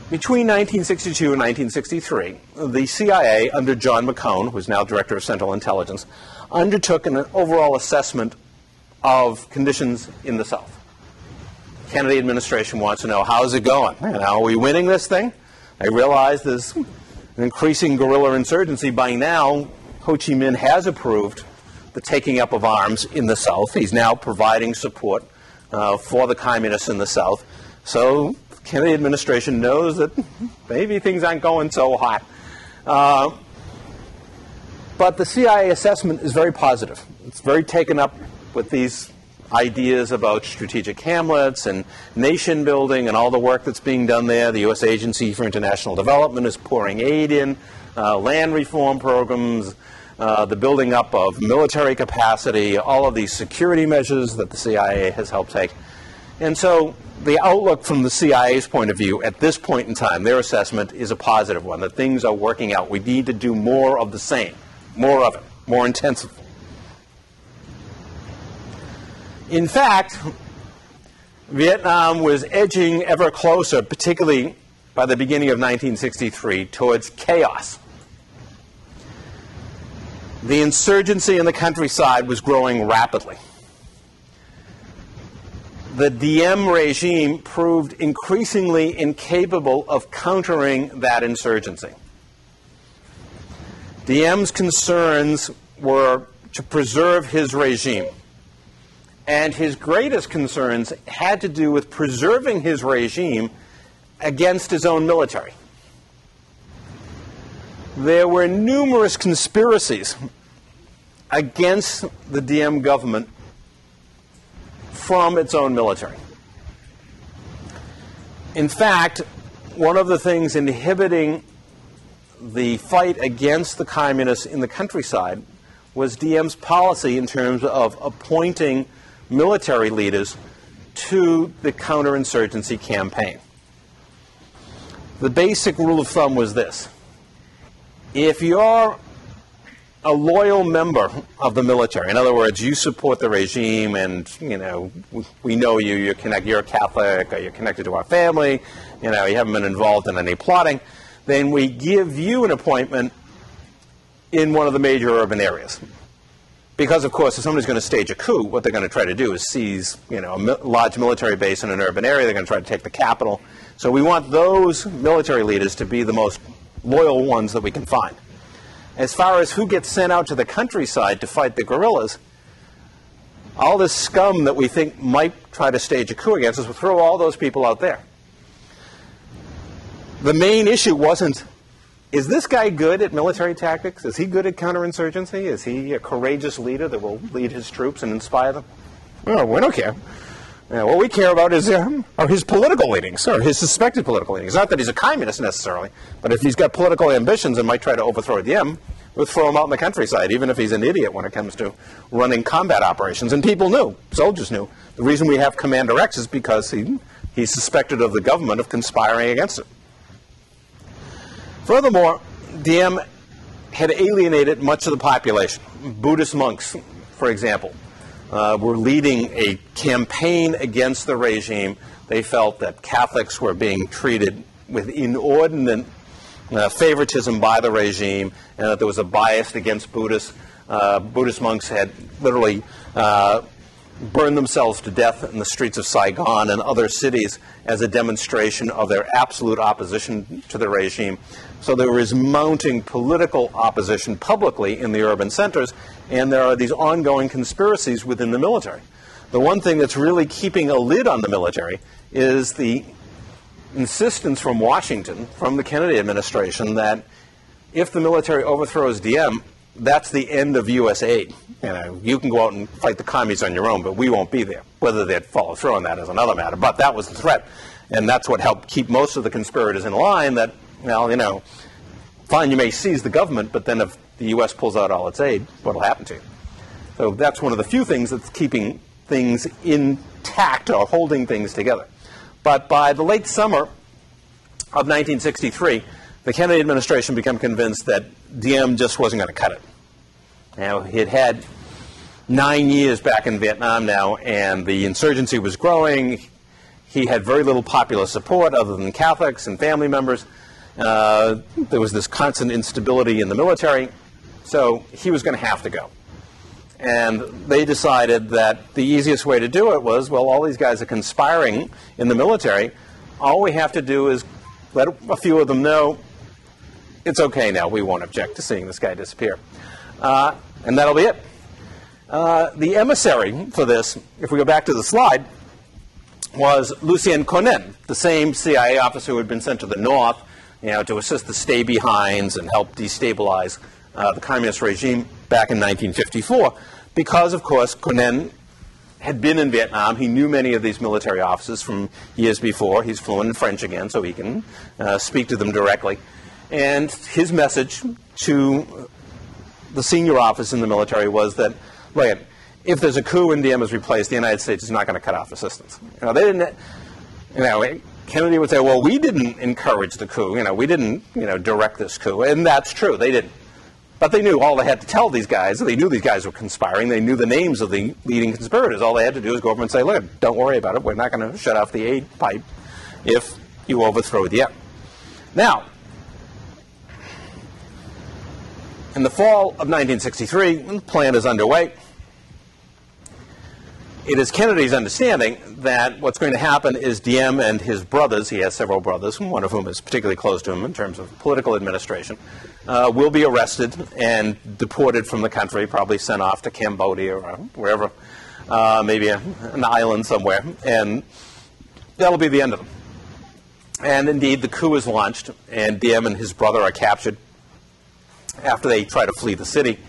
between 1962 and 1963, the CIA, under John McCone, who is now Director of Central Intelligence, undertook an overall assessment of conditions in the South. Kennedy administration wants to know how's it going? Know, are we winning this thing? I realize there's an increasing guerrilla insurgency. By now, Ho Chi Minh has approved the taking up of arms in the South. He's now providing support uh, for the communists in the South. So Kennedy administration knows that maybe things aren't going so hot. Uh, but the CIA assessment is very positive. It's very taken up with these ideas about strategic hamlets and nation building and all the work that's being done there. The U.S. Agency for International Development is pouring aid in, uh, land reform programs, uh, the building up of military capacity, all of these security measures that the CIA has helped take. And so the outlook from the CIA's point of view at this point in time, their assessment is a positive one, that things are working out. We need to do more of the same, more of it, more intensively. In fact, Vietnam was edging ever closer, particularly by the beginning of 1963, towards chaos the insurgency in the countryside was growing rapidly. The Diem regime proved increasingly incapable of countering that insurgency. Diem's concerns were to preserve his regime. And his greatest concerns had to do with preserving his regime against his own military. There were numerous conspiracies against the Diem government from its own military. In fact, one of the things inhibiting the fight against the communists in the countryside was Diem's policy in terms of appointing military leaders to the counterinsurgency campaign. The basic rule of thumb was this if you're a loyal member of the military. In other words, you support the regime, and you know we know you. You're connected. You're a Catholic. Or you're connected to our family. You know you haven't been involved in any plotting. Then we give you an appointment in one of the major urban areas. Because of course, if somebody's going to stage a coup, what they're going to try to do is seize, you know, a large military base in an urban area. They're going to try to take the capital. So we want those military leaders to be the most loyal ones that we can find. As far as who gets sent out to the countryside to fight the guerrillas, all this scum that we think might try to stage a coup against us, we'll throw all those people out there. The main issue wasn't is this guy good at military tactics? Is he good at counterinsurgency? Is he a courageous leader that will lead his troops and inspire them? No, we don't care. Yeah, what we care about is um, are his political leanings, or his suspected political leanings. Not that he's a communist necessarily, but if he's got political ambitions and might try to overthrow Diem, we'll throw him out in the countryside, even if he's an idiot when it comes to running combat operations. And people knew, soldiers knew. The reason we have Commander X is because he, he's suspected of the government of conspiring against it. Furthermore, Diem had alienated much of the population. Buddhist monks, for example, uh, were leading a campaign against the regime. They felt that Catholics were being treated with inordinate uh, favoritism by the regime and that there was a bias against Buddhists. Uh, Buddhist monks had literally uh, burned themselves to death in the streets of Saigon and other cities as a demonstration of their absolute opposition to the regime. So there is mounting political opposition publicly in the urban centers, and there are these ongoing conspiracies within the military. The one thing that's really keeping a lid on the military is the insistence from Washington, from the Kennedy administration, that if the military overthrows Diem, that's the end of U.S. aid. You know, you can go out and fight the commies on your own, but we won't be there. Whether they'd follow through on that is another matter. But that was the threat, and that's what helped keep most of the conspirators in line. That, well, you know, fine, you may seize the government, but then if the U.S. pulls out all its aid, what'll happen to you? So that's one of the few things that's keeping things intact or holding things together. But by the late summer of 1963, the Kennedy administration became convinced that Diem just wasn't going to cut it. Now, it had nine years back in Vietnam now, and the insurgency was growing. He had very little popular support other than Catholics and family members. Uh, there was this constant instability in the military, so he was going to have to go. And they decided that the easiest way to do it was well, all these guys are conspiring in the military. All we have to do is let a few of them know it's okay now. We won't object to seeing this guy disappear. Uh, and that'll be it. Uh, the emissary for this, if we go back to the slide, was Lucien Conein, the same CIA officer who had been sent to the north you know, to assist the stay-behinds and help destabilize uh, the communist regime back in 1954. Because, of course, Conein had been in Vietnam. He knew many of these military officers from years before. He's fluent in French again, so he can uh, speak to them directly. And his message to the senior office in the military was that, look, if there's a coup and Diem is replaced, the United States is not going to cut off assistance. You know, they didn't. You know, Kennedy would say, "Well, we didn't encourage the coup. You know, we didn't, you know, direct this coup," and that's true. They didn't. But they knew all they had to tell these guys. They knew these guys were conspiring. They knew the names of the leading conspirators. All they had to do was go over and say, "Look, don't worry about it. We're not going to shut off the aid pipe if you overthrow the Diem." Now, In the fall of 1963, the plan is underway. It is Kennedy's understanding that what's going to happen is Diem and his brothers, he has several brothers, one of whom is particularly close to him in terms of political administration, uh, will be arrested and deported from the country, probably sent off to Cambodia or wherever, uh, maybe a, an island somewhere, and that'll be the end of them. And indeed, the coup is launched, and Diem and his brother are captured after they try to flee the city.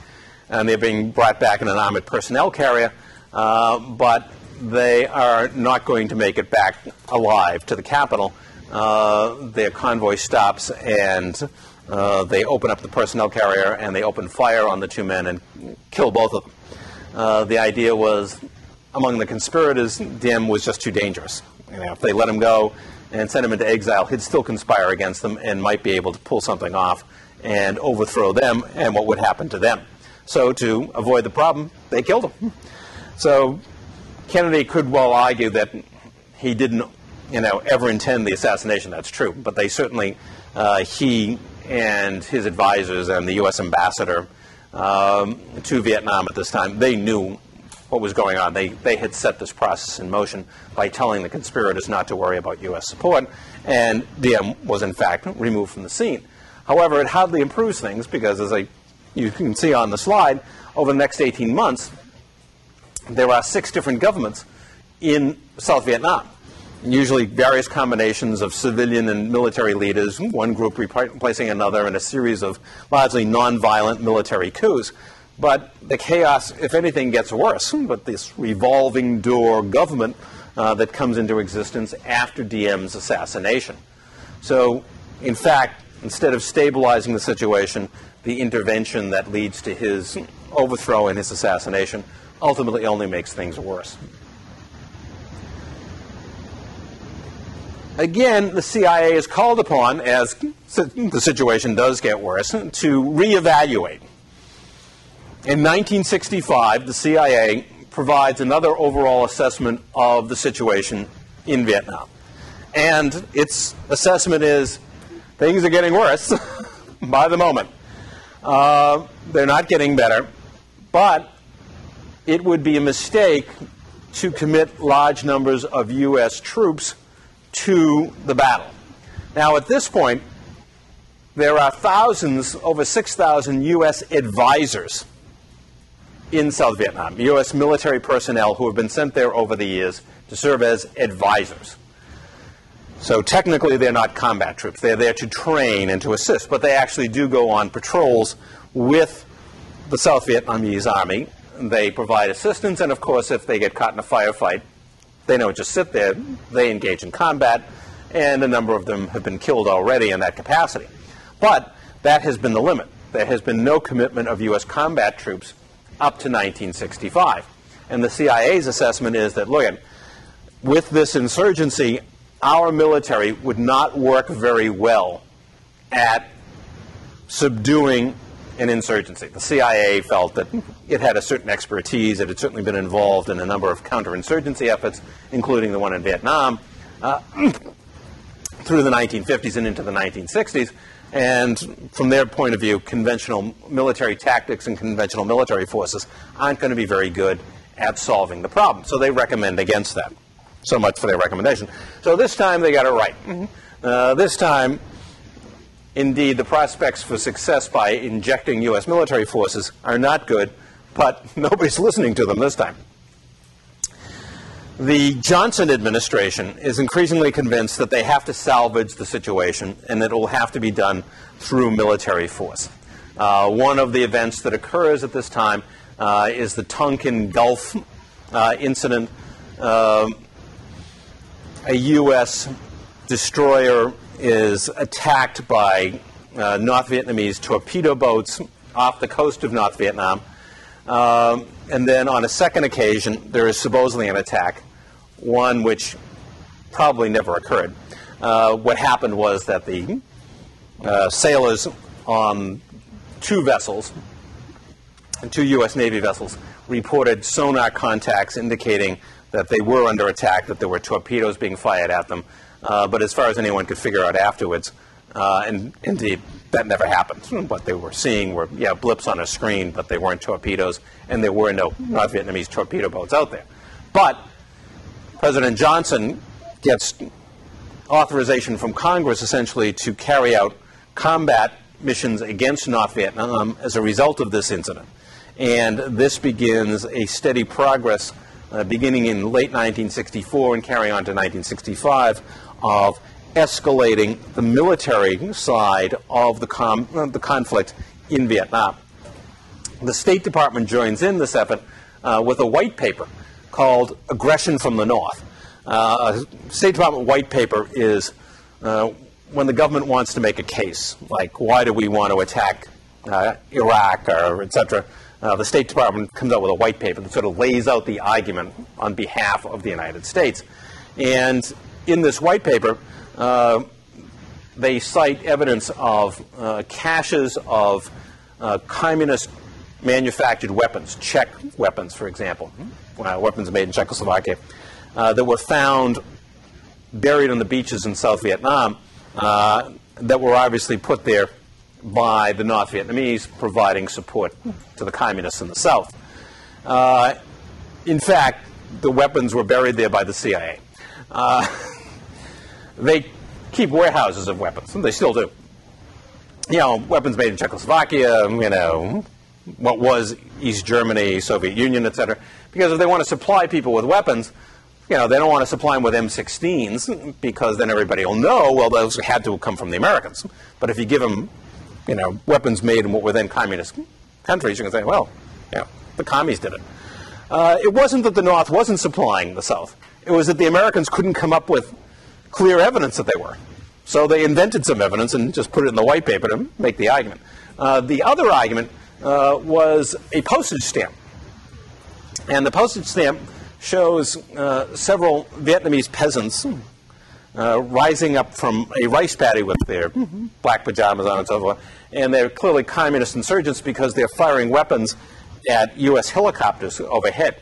And they're being brought back in an armored personnel carrier, uh, but they are not going to make it back alive to the capital. Uh, their convoy stops and uh, they open up the personnel carrier and they open fire on the two men and kill both of them. Uh, the idea was among the conspirators, Diem was just too dangerous. You know, if they let him go and sent him into exile, he'd still conspire against them and might be able to pull something off and overthrow them and what would happen to them. So to avoid the problem, they killed him. So Kennedy could well argue that he didn't, you know, ever intend the assassination. That's true, but they certainly, uh, he and his advisors and the U.S. ambassador um, to Vietnam at this time, they knew what was going on. They, they had set this process in motion by telling the conspirators not to worry about U.S. support, and Diem was in fact removed from the scene. However, it hardly improves things because, as I, you can see on the slide, over the next 18 months, there are six different governments in South Vietnam. Usually various combinations of civilian and military leaders, one group replacing another in a series of largely nonviolent military coups. But the chaos, if anything, gets worse with this revolving door government uh, that comes into existence after Diem's assassination. So, in fact, instead of stabilizing the situation, the intervention that leads to his overthrow and his assassination ultimately only makes things worse. Again, the CIA is called upon, as the situation does get worse, to reevaluate. In 1965, the CIA provides another overall assessment of the situation in Vietnam. And its assessment is things are getting worse by the moment. Uh, they're not getting better, but it would be a mistake to commit large numbers of U.S. troops to the battle. Now, at this point, there are thousands, over 6,000 U.S. advisors in South Vietnam, U.S. military personnel who have been sent there over the years to serve as advisors. So technically, they're not combat troops. They're there to train and to assist, but they actually do go on patrols with the South Vietnamese army. They provide assistance, and of course, if they get caught in a firefight, they don't just sit there. They engage in combat, and a number of them have been killed already in that capacity. But that has been the limit. There has been no commitment of U.S. combat troops up to 1965. And the CIA's assessment is that, look, with this insurgency, our military would not work very well at subduing an insurgency. The CIA felt that it had a certain expertise. It had certainly been involved in a number of counterinsurgency efforts, including the one in Vietnam, uh, through the 1950s and into the 1960s. And from their point of view, conventional military tactics and conventional military forces aren't going to be very good at solving the problem. So they recommend against that. So much for their recommendation. So this time they got it right. Mm-hmm. Uh, this time, indeed, the prospects for success by injecting U.S. military forces are not good, but nobody's listening to them this time. The Johnson administration is increasingly convinced that they have to salvage the situation and that it will have to be done through military force. Uh, one of the events that occurs at this time uh, is the Tonkin Gulf uh, incident. Um, a U.S. destroyer is attacked by uh, North Vietnamese torpedo boats off the coast of North Vietnam. Um, and then on a second occasion, there is supposedly an attack one which probably never occurred. Uh, what happened was that the uh, sailors on two vessels, two U.S. Navy vessels, reported sonar contacts indicating that they were under attack, that there were torpedoes being fired at them. Uh, but as far as anyone could figure out afterwards, uh, and indeed, that never happened. What they were seeing were, yeah, blips on a screen, but they weren't torpedoes, and there were no North Vietnamese torpedo boats out there. But President Johnson gets authorization from Congress essentially to carry out combat missions against North Vietnam as a result of this incident. And this begins a steady progress uh, beginning in late 1964 and carrying on to 1965 of escalating the military side of the, uh, the conflict in Vietnam. The State Department joins in this effort uh, with a white paper called Aggression from the North. Uh, a State Department white paper is uh, when the government wants to make a case, like why do we want to attack uh, Iraq or et cetera, uh, the State Department comes out with a white paper that sort of lays out the argument on behalf of the United States. And in this white paper, uh, they cite evidence of uh, caches of communist manufactured weapons, Czech weapons, for example, uh, weapons made in Czechoslovakia, uh, that were found buried on the beaches in South Vietnam uh, that were obviously put there by the North Vietnamese providing support to the communists in the South. Uh, in fact, the weapons were buried there by the CIA. They keep warehouses of weapons, and they still do. You know, weapons made in Czechoslovakia, you know, what was East Germany, Soviet Union, etc. Because if they want to supply people with weapons, you know, they don't want to supply them with M16s because then everybody will know, well, those had to come from the Americans. But if you give them, you know, weapons made in what were then communist countries, you can say, well, yeah, the commies did it. Uh, it wasn't that the North wasn't supplying the South. It was that the Americans couldn't come up with clear evidence that they were. So they invented some evidence and just put it in the white paper to make the argument. Uh, the other argument uh, was a postage stamp. And the postage stamp shows uh, several Vietnamese peasants uh, rising up from a rice paddy with their black pajamas on and so forth. And they're clearly communist insurgents because they're firing weapons at U.S. helicopters overhead.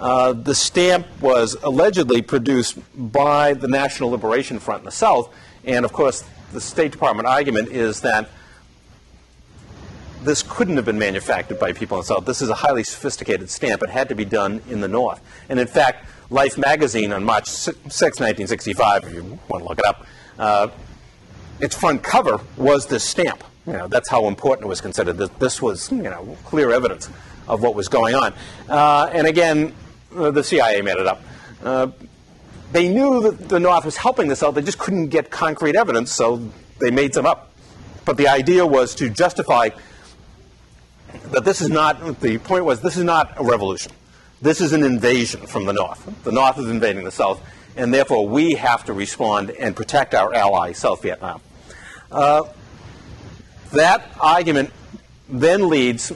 Uh, the stamp was allegedly produced by the National Liberation Front in the South, and of course, the State Department argument is that this couldn't have been manufactured by people in the South. This is a highly sophisticated stamp. It had to be done in the North. And in fact, Life magazine on March 6, 1965, if you want to look it up, uh, its front cover was this stamp. You know, that's how important it was considered. That this was, you know, clear evidence of what was going on. Uh, and again, uh, the CIA made it up. Uh, they knew that the North was helping the South. They just couldn't get concrete evidence, so they made some up. But the idea was to justify that this is not, the point was, this is not a revolution. This is an invasion from the North. The North is invading the South, and therefore we have to respond and protect our ally, South Vietnam. Uh, that argument then leads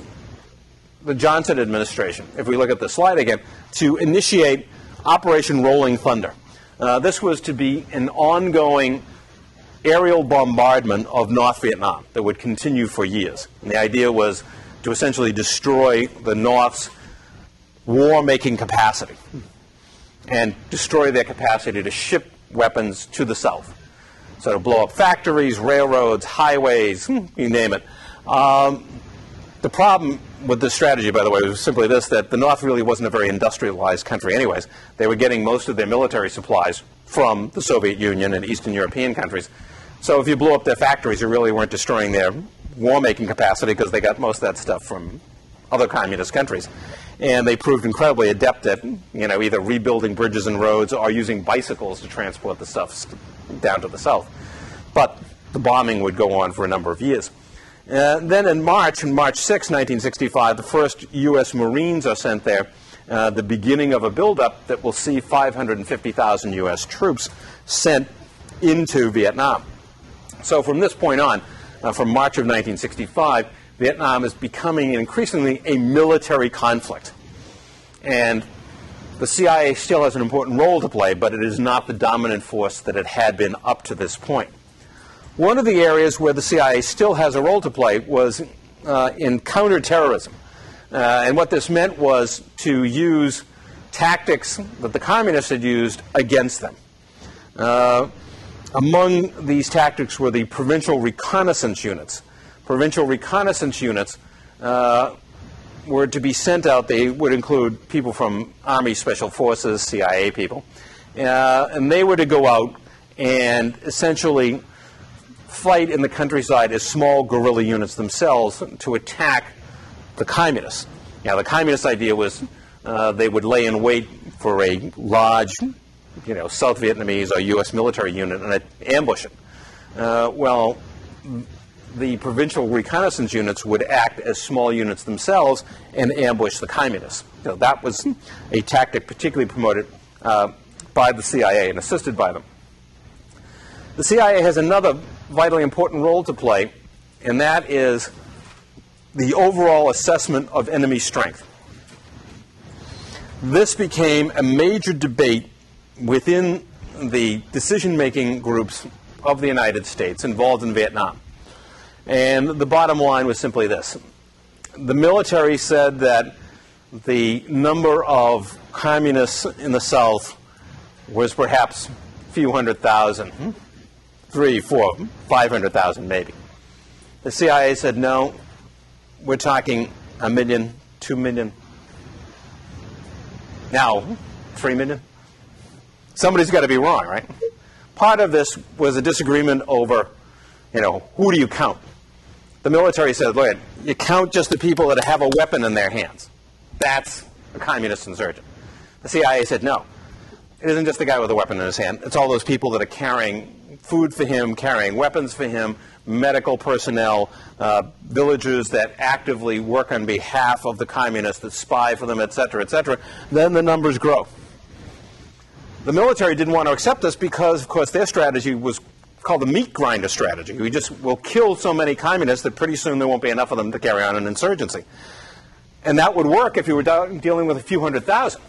the Johnson administration, if we look at the slide again, to initiate Operation Rolling Thunder. Uh, this was to be an ongoing aerial bombardment of North Vietnam that would continue for years. And the idea was to essentially destroy the North's war making capacity and destroy their capacity to ship weapons to the South. So to blow up factories, railroads, highways, you name it. Um, the problem with this strategy, by the way, was simply this that the North really wasn't a very industrialized country, anyways. They were getting most of their military supplies from the Soviet Union and Eastern European countries. So if you blew up their factories, you really weren't destroying their war making capacity because they got most of that stuff from other communist countries. And they proved incredibly adept at, you know, either rebuilding bridges and roads or using bicycles to transport the stuff down to the south. But the bombing would go on for a number of years. Uh, then in March, in March 6, 1965, the first U.S. Marines are sent there, uh, the beginning of a buildup that will see 550,000 U.S. troops sent into Vietnam. So from this point on, uh, from March of 1965, Vietnam is becoming increasingly a military conflict. And the CIA still has an important role to play, but it is not the dominant force that it had been up to this point. One of the areas where the CIA still has a role to play was uh, in counterterrorism. Uh, and what this meant was to use tactics that the communists had used against them. Uh, among these tactics were the provincial reconnaissance units. Provincial reconnaissance units uh, were to be sent out. They would include people from Army Special Forces, CIA people, uh, and they were to go out and essentially fight in the countryside as small guerrilla units themselves to attack the communists. Now, the communist idea was uh, they would lay in wait for a large you know, South Vietnamese or U.S. military unit and ambush it. Uh, well, the provincial reconnaissance units would act as small units themselves and ambush the communists. So that was a tactic particularly promoted uh, by the CIA and assisted by them. The CIA has another vitally important role to play, and that is the overall assessment of enemy strength. This became a major debate within the decision making groups of the United States involved in Vietnam. And the bottom line was simply this the military said that the number of communists in the South was perhaps a few hundred thousand, three, four, five hundred thousand maybe. The CIA said no, we're talking a million, two million. Now, three million? Somebody's got to be wrong, right? Part of this was a disagreement over, you know, who do you count? The military said, look, you count just the people that have a weapon in their hands. That's a communist insurgent. The CIA said, no. It isn't just the guy with a weapon in his hand. It's all those people that are carrying food for him, carrying weapons for him, medical personnel, uh, villagers that actively work on behalf of the communists, that spy for them, et cetera, et cetera. Then the numbers grow. The military didn't want to accept this because, of course, their strategy was called the meat grinder strategy. We just will kill so many communists that pretty soon there won't be enough of them to carry on an insurgency. And that would work if you were dealing with a few hundred thousand.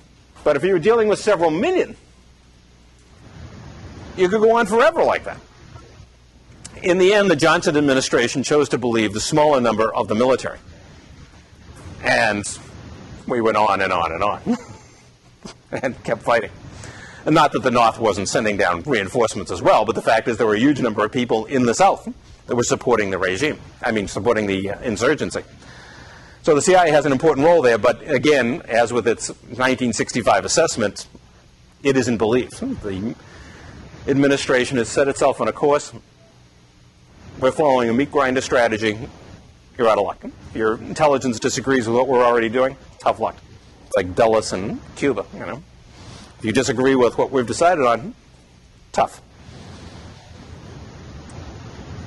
But if you were dealing with several million, you could go on forever like that. In the end, the Johnson administration chose to believe the smaller number of the military. And we went on and on and on and kept fighting. And not that the North wasn't sending down reinforcements as well, but the fact is there were a huge number of people in the South that were supporting the regime. I mean, supporting the uh, insurgency. So the CIA has an important role there, but again, as with its 1965 assessment, it isn't believed. The administration has set itself on a course. We're following a meat grinder strategy. You're out of luck. Your intelligence disagrees with what we're already doing, tough luck. It's like Dulles and Cuba, you know. If you disagree with what we've decided on, tough.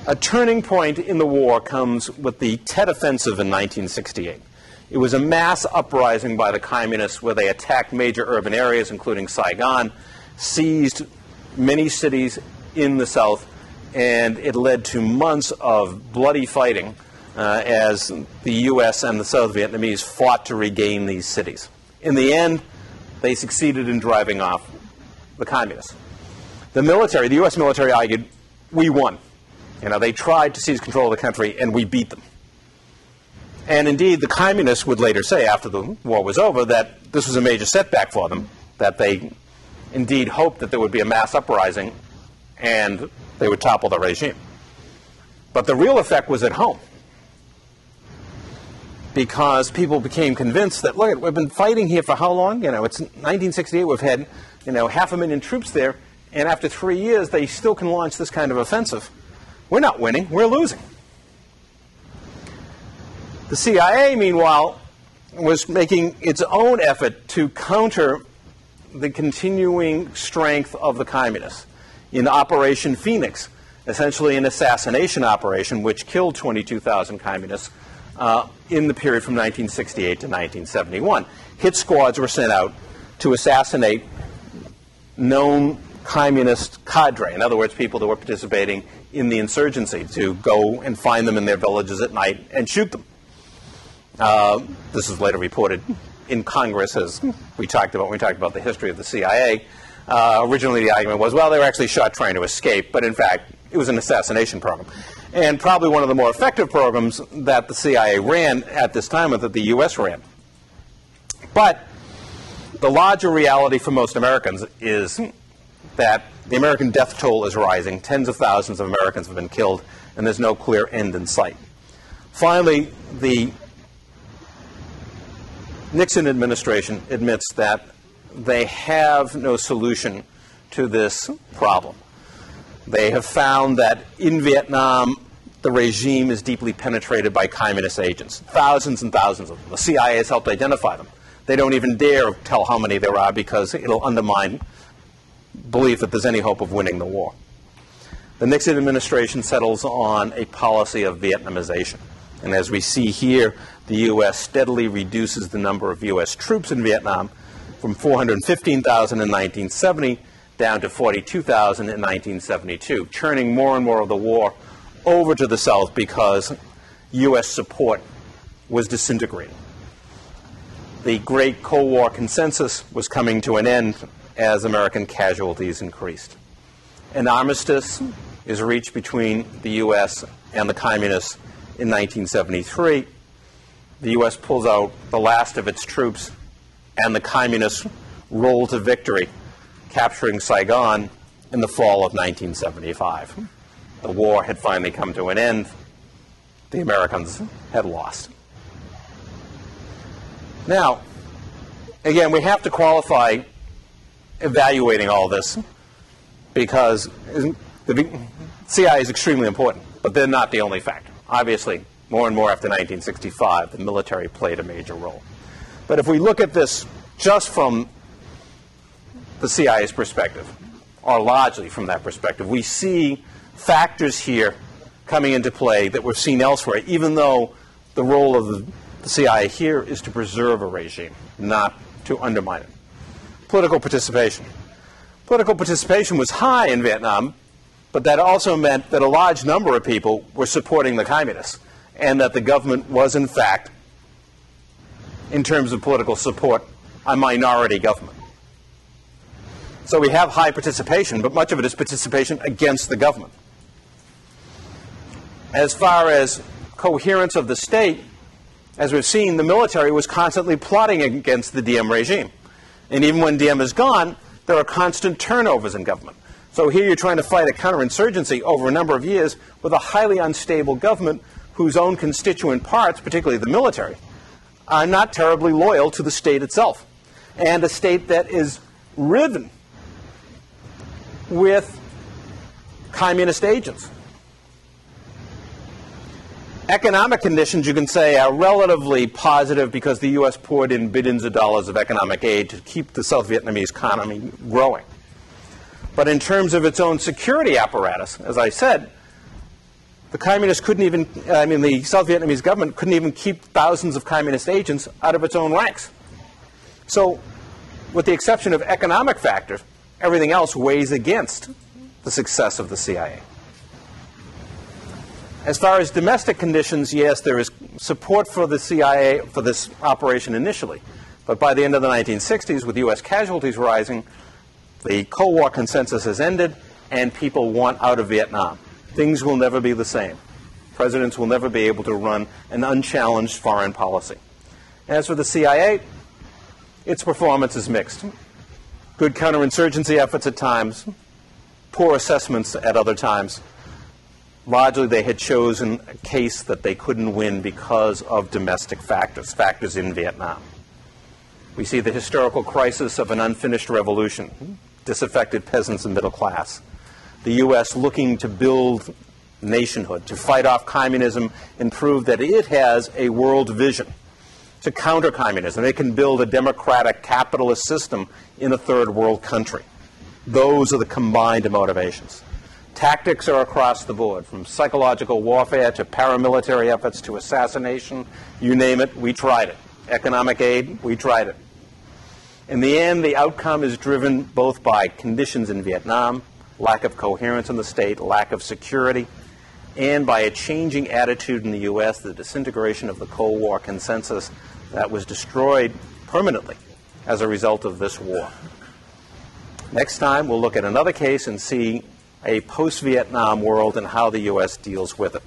A turning point in the war comes with the Tet Offensive in 1968. It was a mass uprising by the communists where they attacked major urban areas, including Saigon, seized many cities in the south, and it led to months of bloody fighting uh, as the U.S. and the South Vietnamese fought to regain these cities. In the end, they succeeded in driving off the communists. The military, the U.S. military argued, we won. You know, they tried to seize control of the country, and we beat them. And indeed, the communists would later say, after the war was over, that this was a major setback for them, that they indeed hoped that there would be a mass uprising and they would topple the regime. But the real effect was at home. Because people became convinced that, look, we've been fighting here for how long? You know, it's 1968, we've had, you know, half a million troops there, and after three years, they still can launch this kind of offensive. We're not winning, we're losing. The CIA, meanwhile, was making its own effort to counter the continuing strength of the communists in Operation Phoenix, essentially an assassination operation which killed 22,000 communists uh, in the period from 1968 to 1971. Hit squads were sent out to assassinate known communist cadre, in other words, people that were participating in the insurgency, to go and find them in their villages at night and shoot them. Uh, this is later reported in Congress, as we talked about when we talked about the history of the CIA. Uh, originally, the argument was, well, they were actually shot trying to escape, but in fact, it was an assassination program. And probably one of the more effective programs that the CIA ran at this time, or that the U.S. ran. But the larger reality for most Americans is that the American death toll is rising. Tens of thousands of Americans have been killed, and there's no clear end in sight. Finally, the Nixon administration admits that they have no solution to this problem. They have found that in Vietnam, the regime is deeply penetrated by communist agents, thousands and thousands of them. The CIA has helped identify them. They don't even dare tell how many there are because it'll undermine belief that there's any hope of winning the war. The Nixon administration settles on a policy of Vietnamization. And as we see here, the U.S. steadily reduces the number of U.S. troops in Vietnam from 415,000 in 1970 down to 42,000 in 1972, churning more and more of the war over to the South because U.S. support was disintegrating. The great Cold War consensus was coming to an end as American casualties increased. An armistice is reached between the U.S. and the communists in 1973. The U.S. pulls out the last of its troops, and the communists roll to victory, capturing Saigon in the fall of 1975. The war had finally come to an end. The Americans had lost. Now, again, we have to qualify evaluating all this because the CIA is extremely important, but they're not the only factor. Obviously, more and more after 1965, the military played a major role. But if we look at this just from the CIA's perspective, or largely from that perspective, we see factors here coming into play that we've seen elsewhere, even though the role of the, CIA here is to preserve a regime, not to undermine it political participation. Political participation was high in Vietnam, but that also meant that a large number of people were supporting the communists, and that the government was, in fact, in terms of political support, a minority government. So we have high participation, but much of it is participation against the government. As far as coherence of the state, as we've seen, the military was constantly plotting against the Diem regime. And even when Diem is gone, there are constant turnovers in government. So here you're trying to fight a counterinsurgency over a number of years with a highly unstable government whose own constituent parts, particularly the military, are not terribly loyal to the state itself. And a state that is riven with communist agents. Economic conditions, you can say, are relatively positive because the U.S. poured in billions of dollars of economic aid to keep the South Vietnamese economy growing. But in terms of its own security apparatus, as I said, the communists couldn't even, I mean, the South Vietnamese government couldn't even keep thousands of communist agents out of its own ranks. So, with the exception of economic factors, everything else weighs against the success of the CIA. As far as domestic conditions, yes, there is support for the CIA for this operation initially. But by the end of the 1960s, with U.S. casualties rising, the Cold War consensus has ended, and people want out of Vietnam. Things will never be the same. Presidents will never be able to run an unchallenged foreign policy. As for the CIA, its performance is mixed. Good counterinsurgency efforts at times, poor assessments at other times largely they had chosen a case that they couldn't win because of domestic factors, factors in Vietnam. We see the historical crisis of an unfinished revolution, disaffected peasants and middle class. The U.S. looking to build nationhood, to fight off communism and prove that it has a world vision to counter communism. It can build a democratic capitalist system in a third world country. Those are the combined motivations. Tactics are across the board, from psychological warfare to paramilitary efforts to assassination. You name it, we tried it. Economic aid, we tried it. In the end, the outcome is driven both by conditions in Vietnam, lack of coherence in the state, lack of security, and by a changing attitude in the U.S., the disintegration of the Cold War consensus that was destroyed permanently as a result of this war. Next time, we'll look at another case and see a post Vietnam world and how the U.S. deals with it.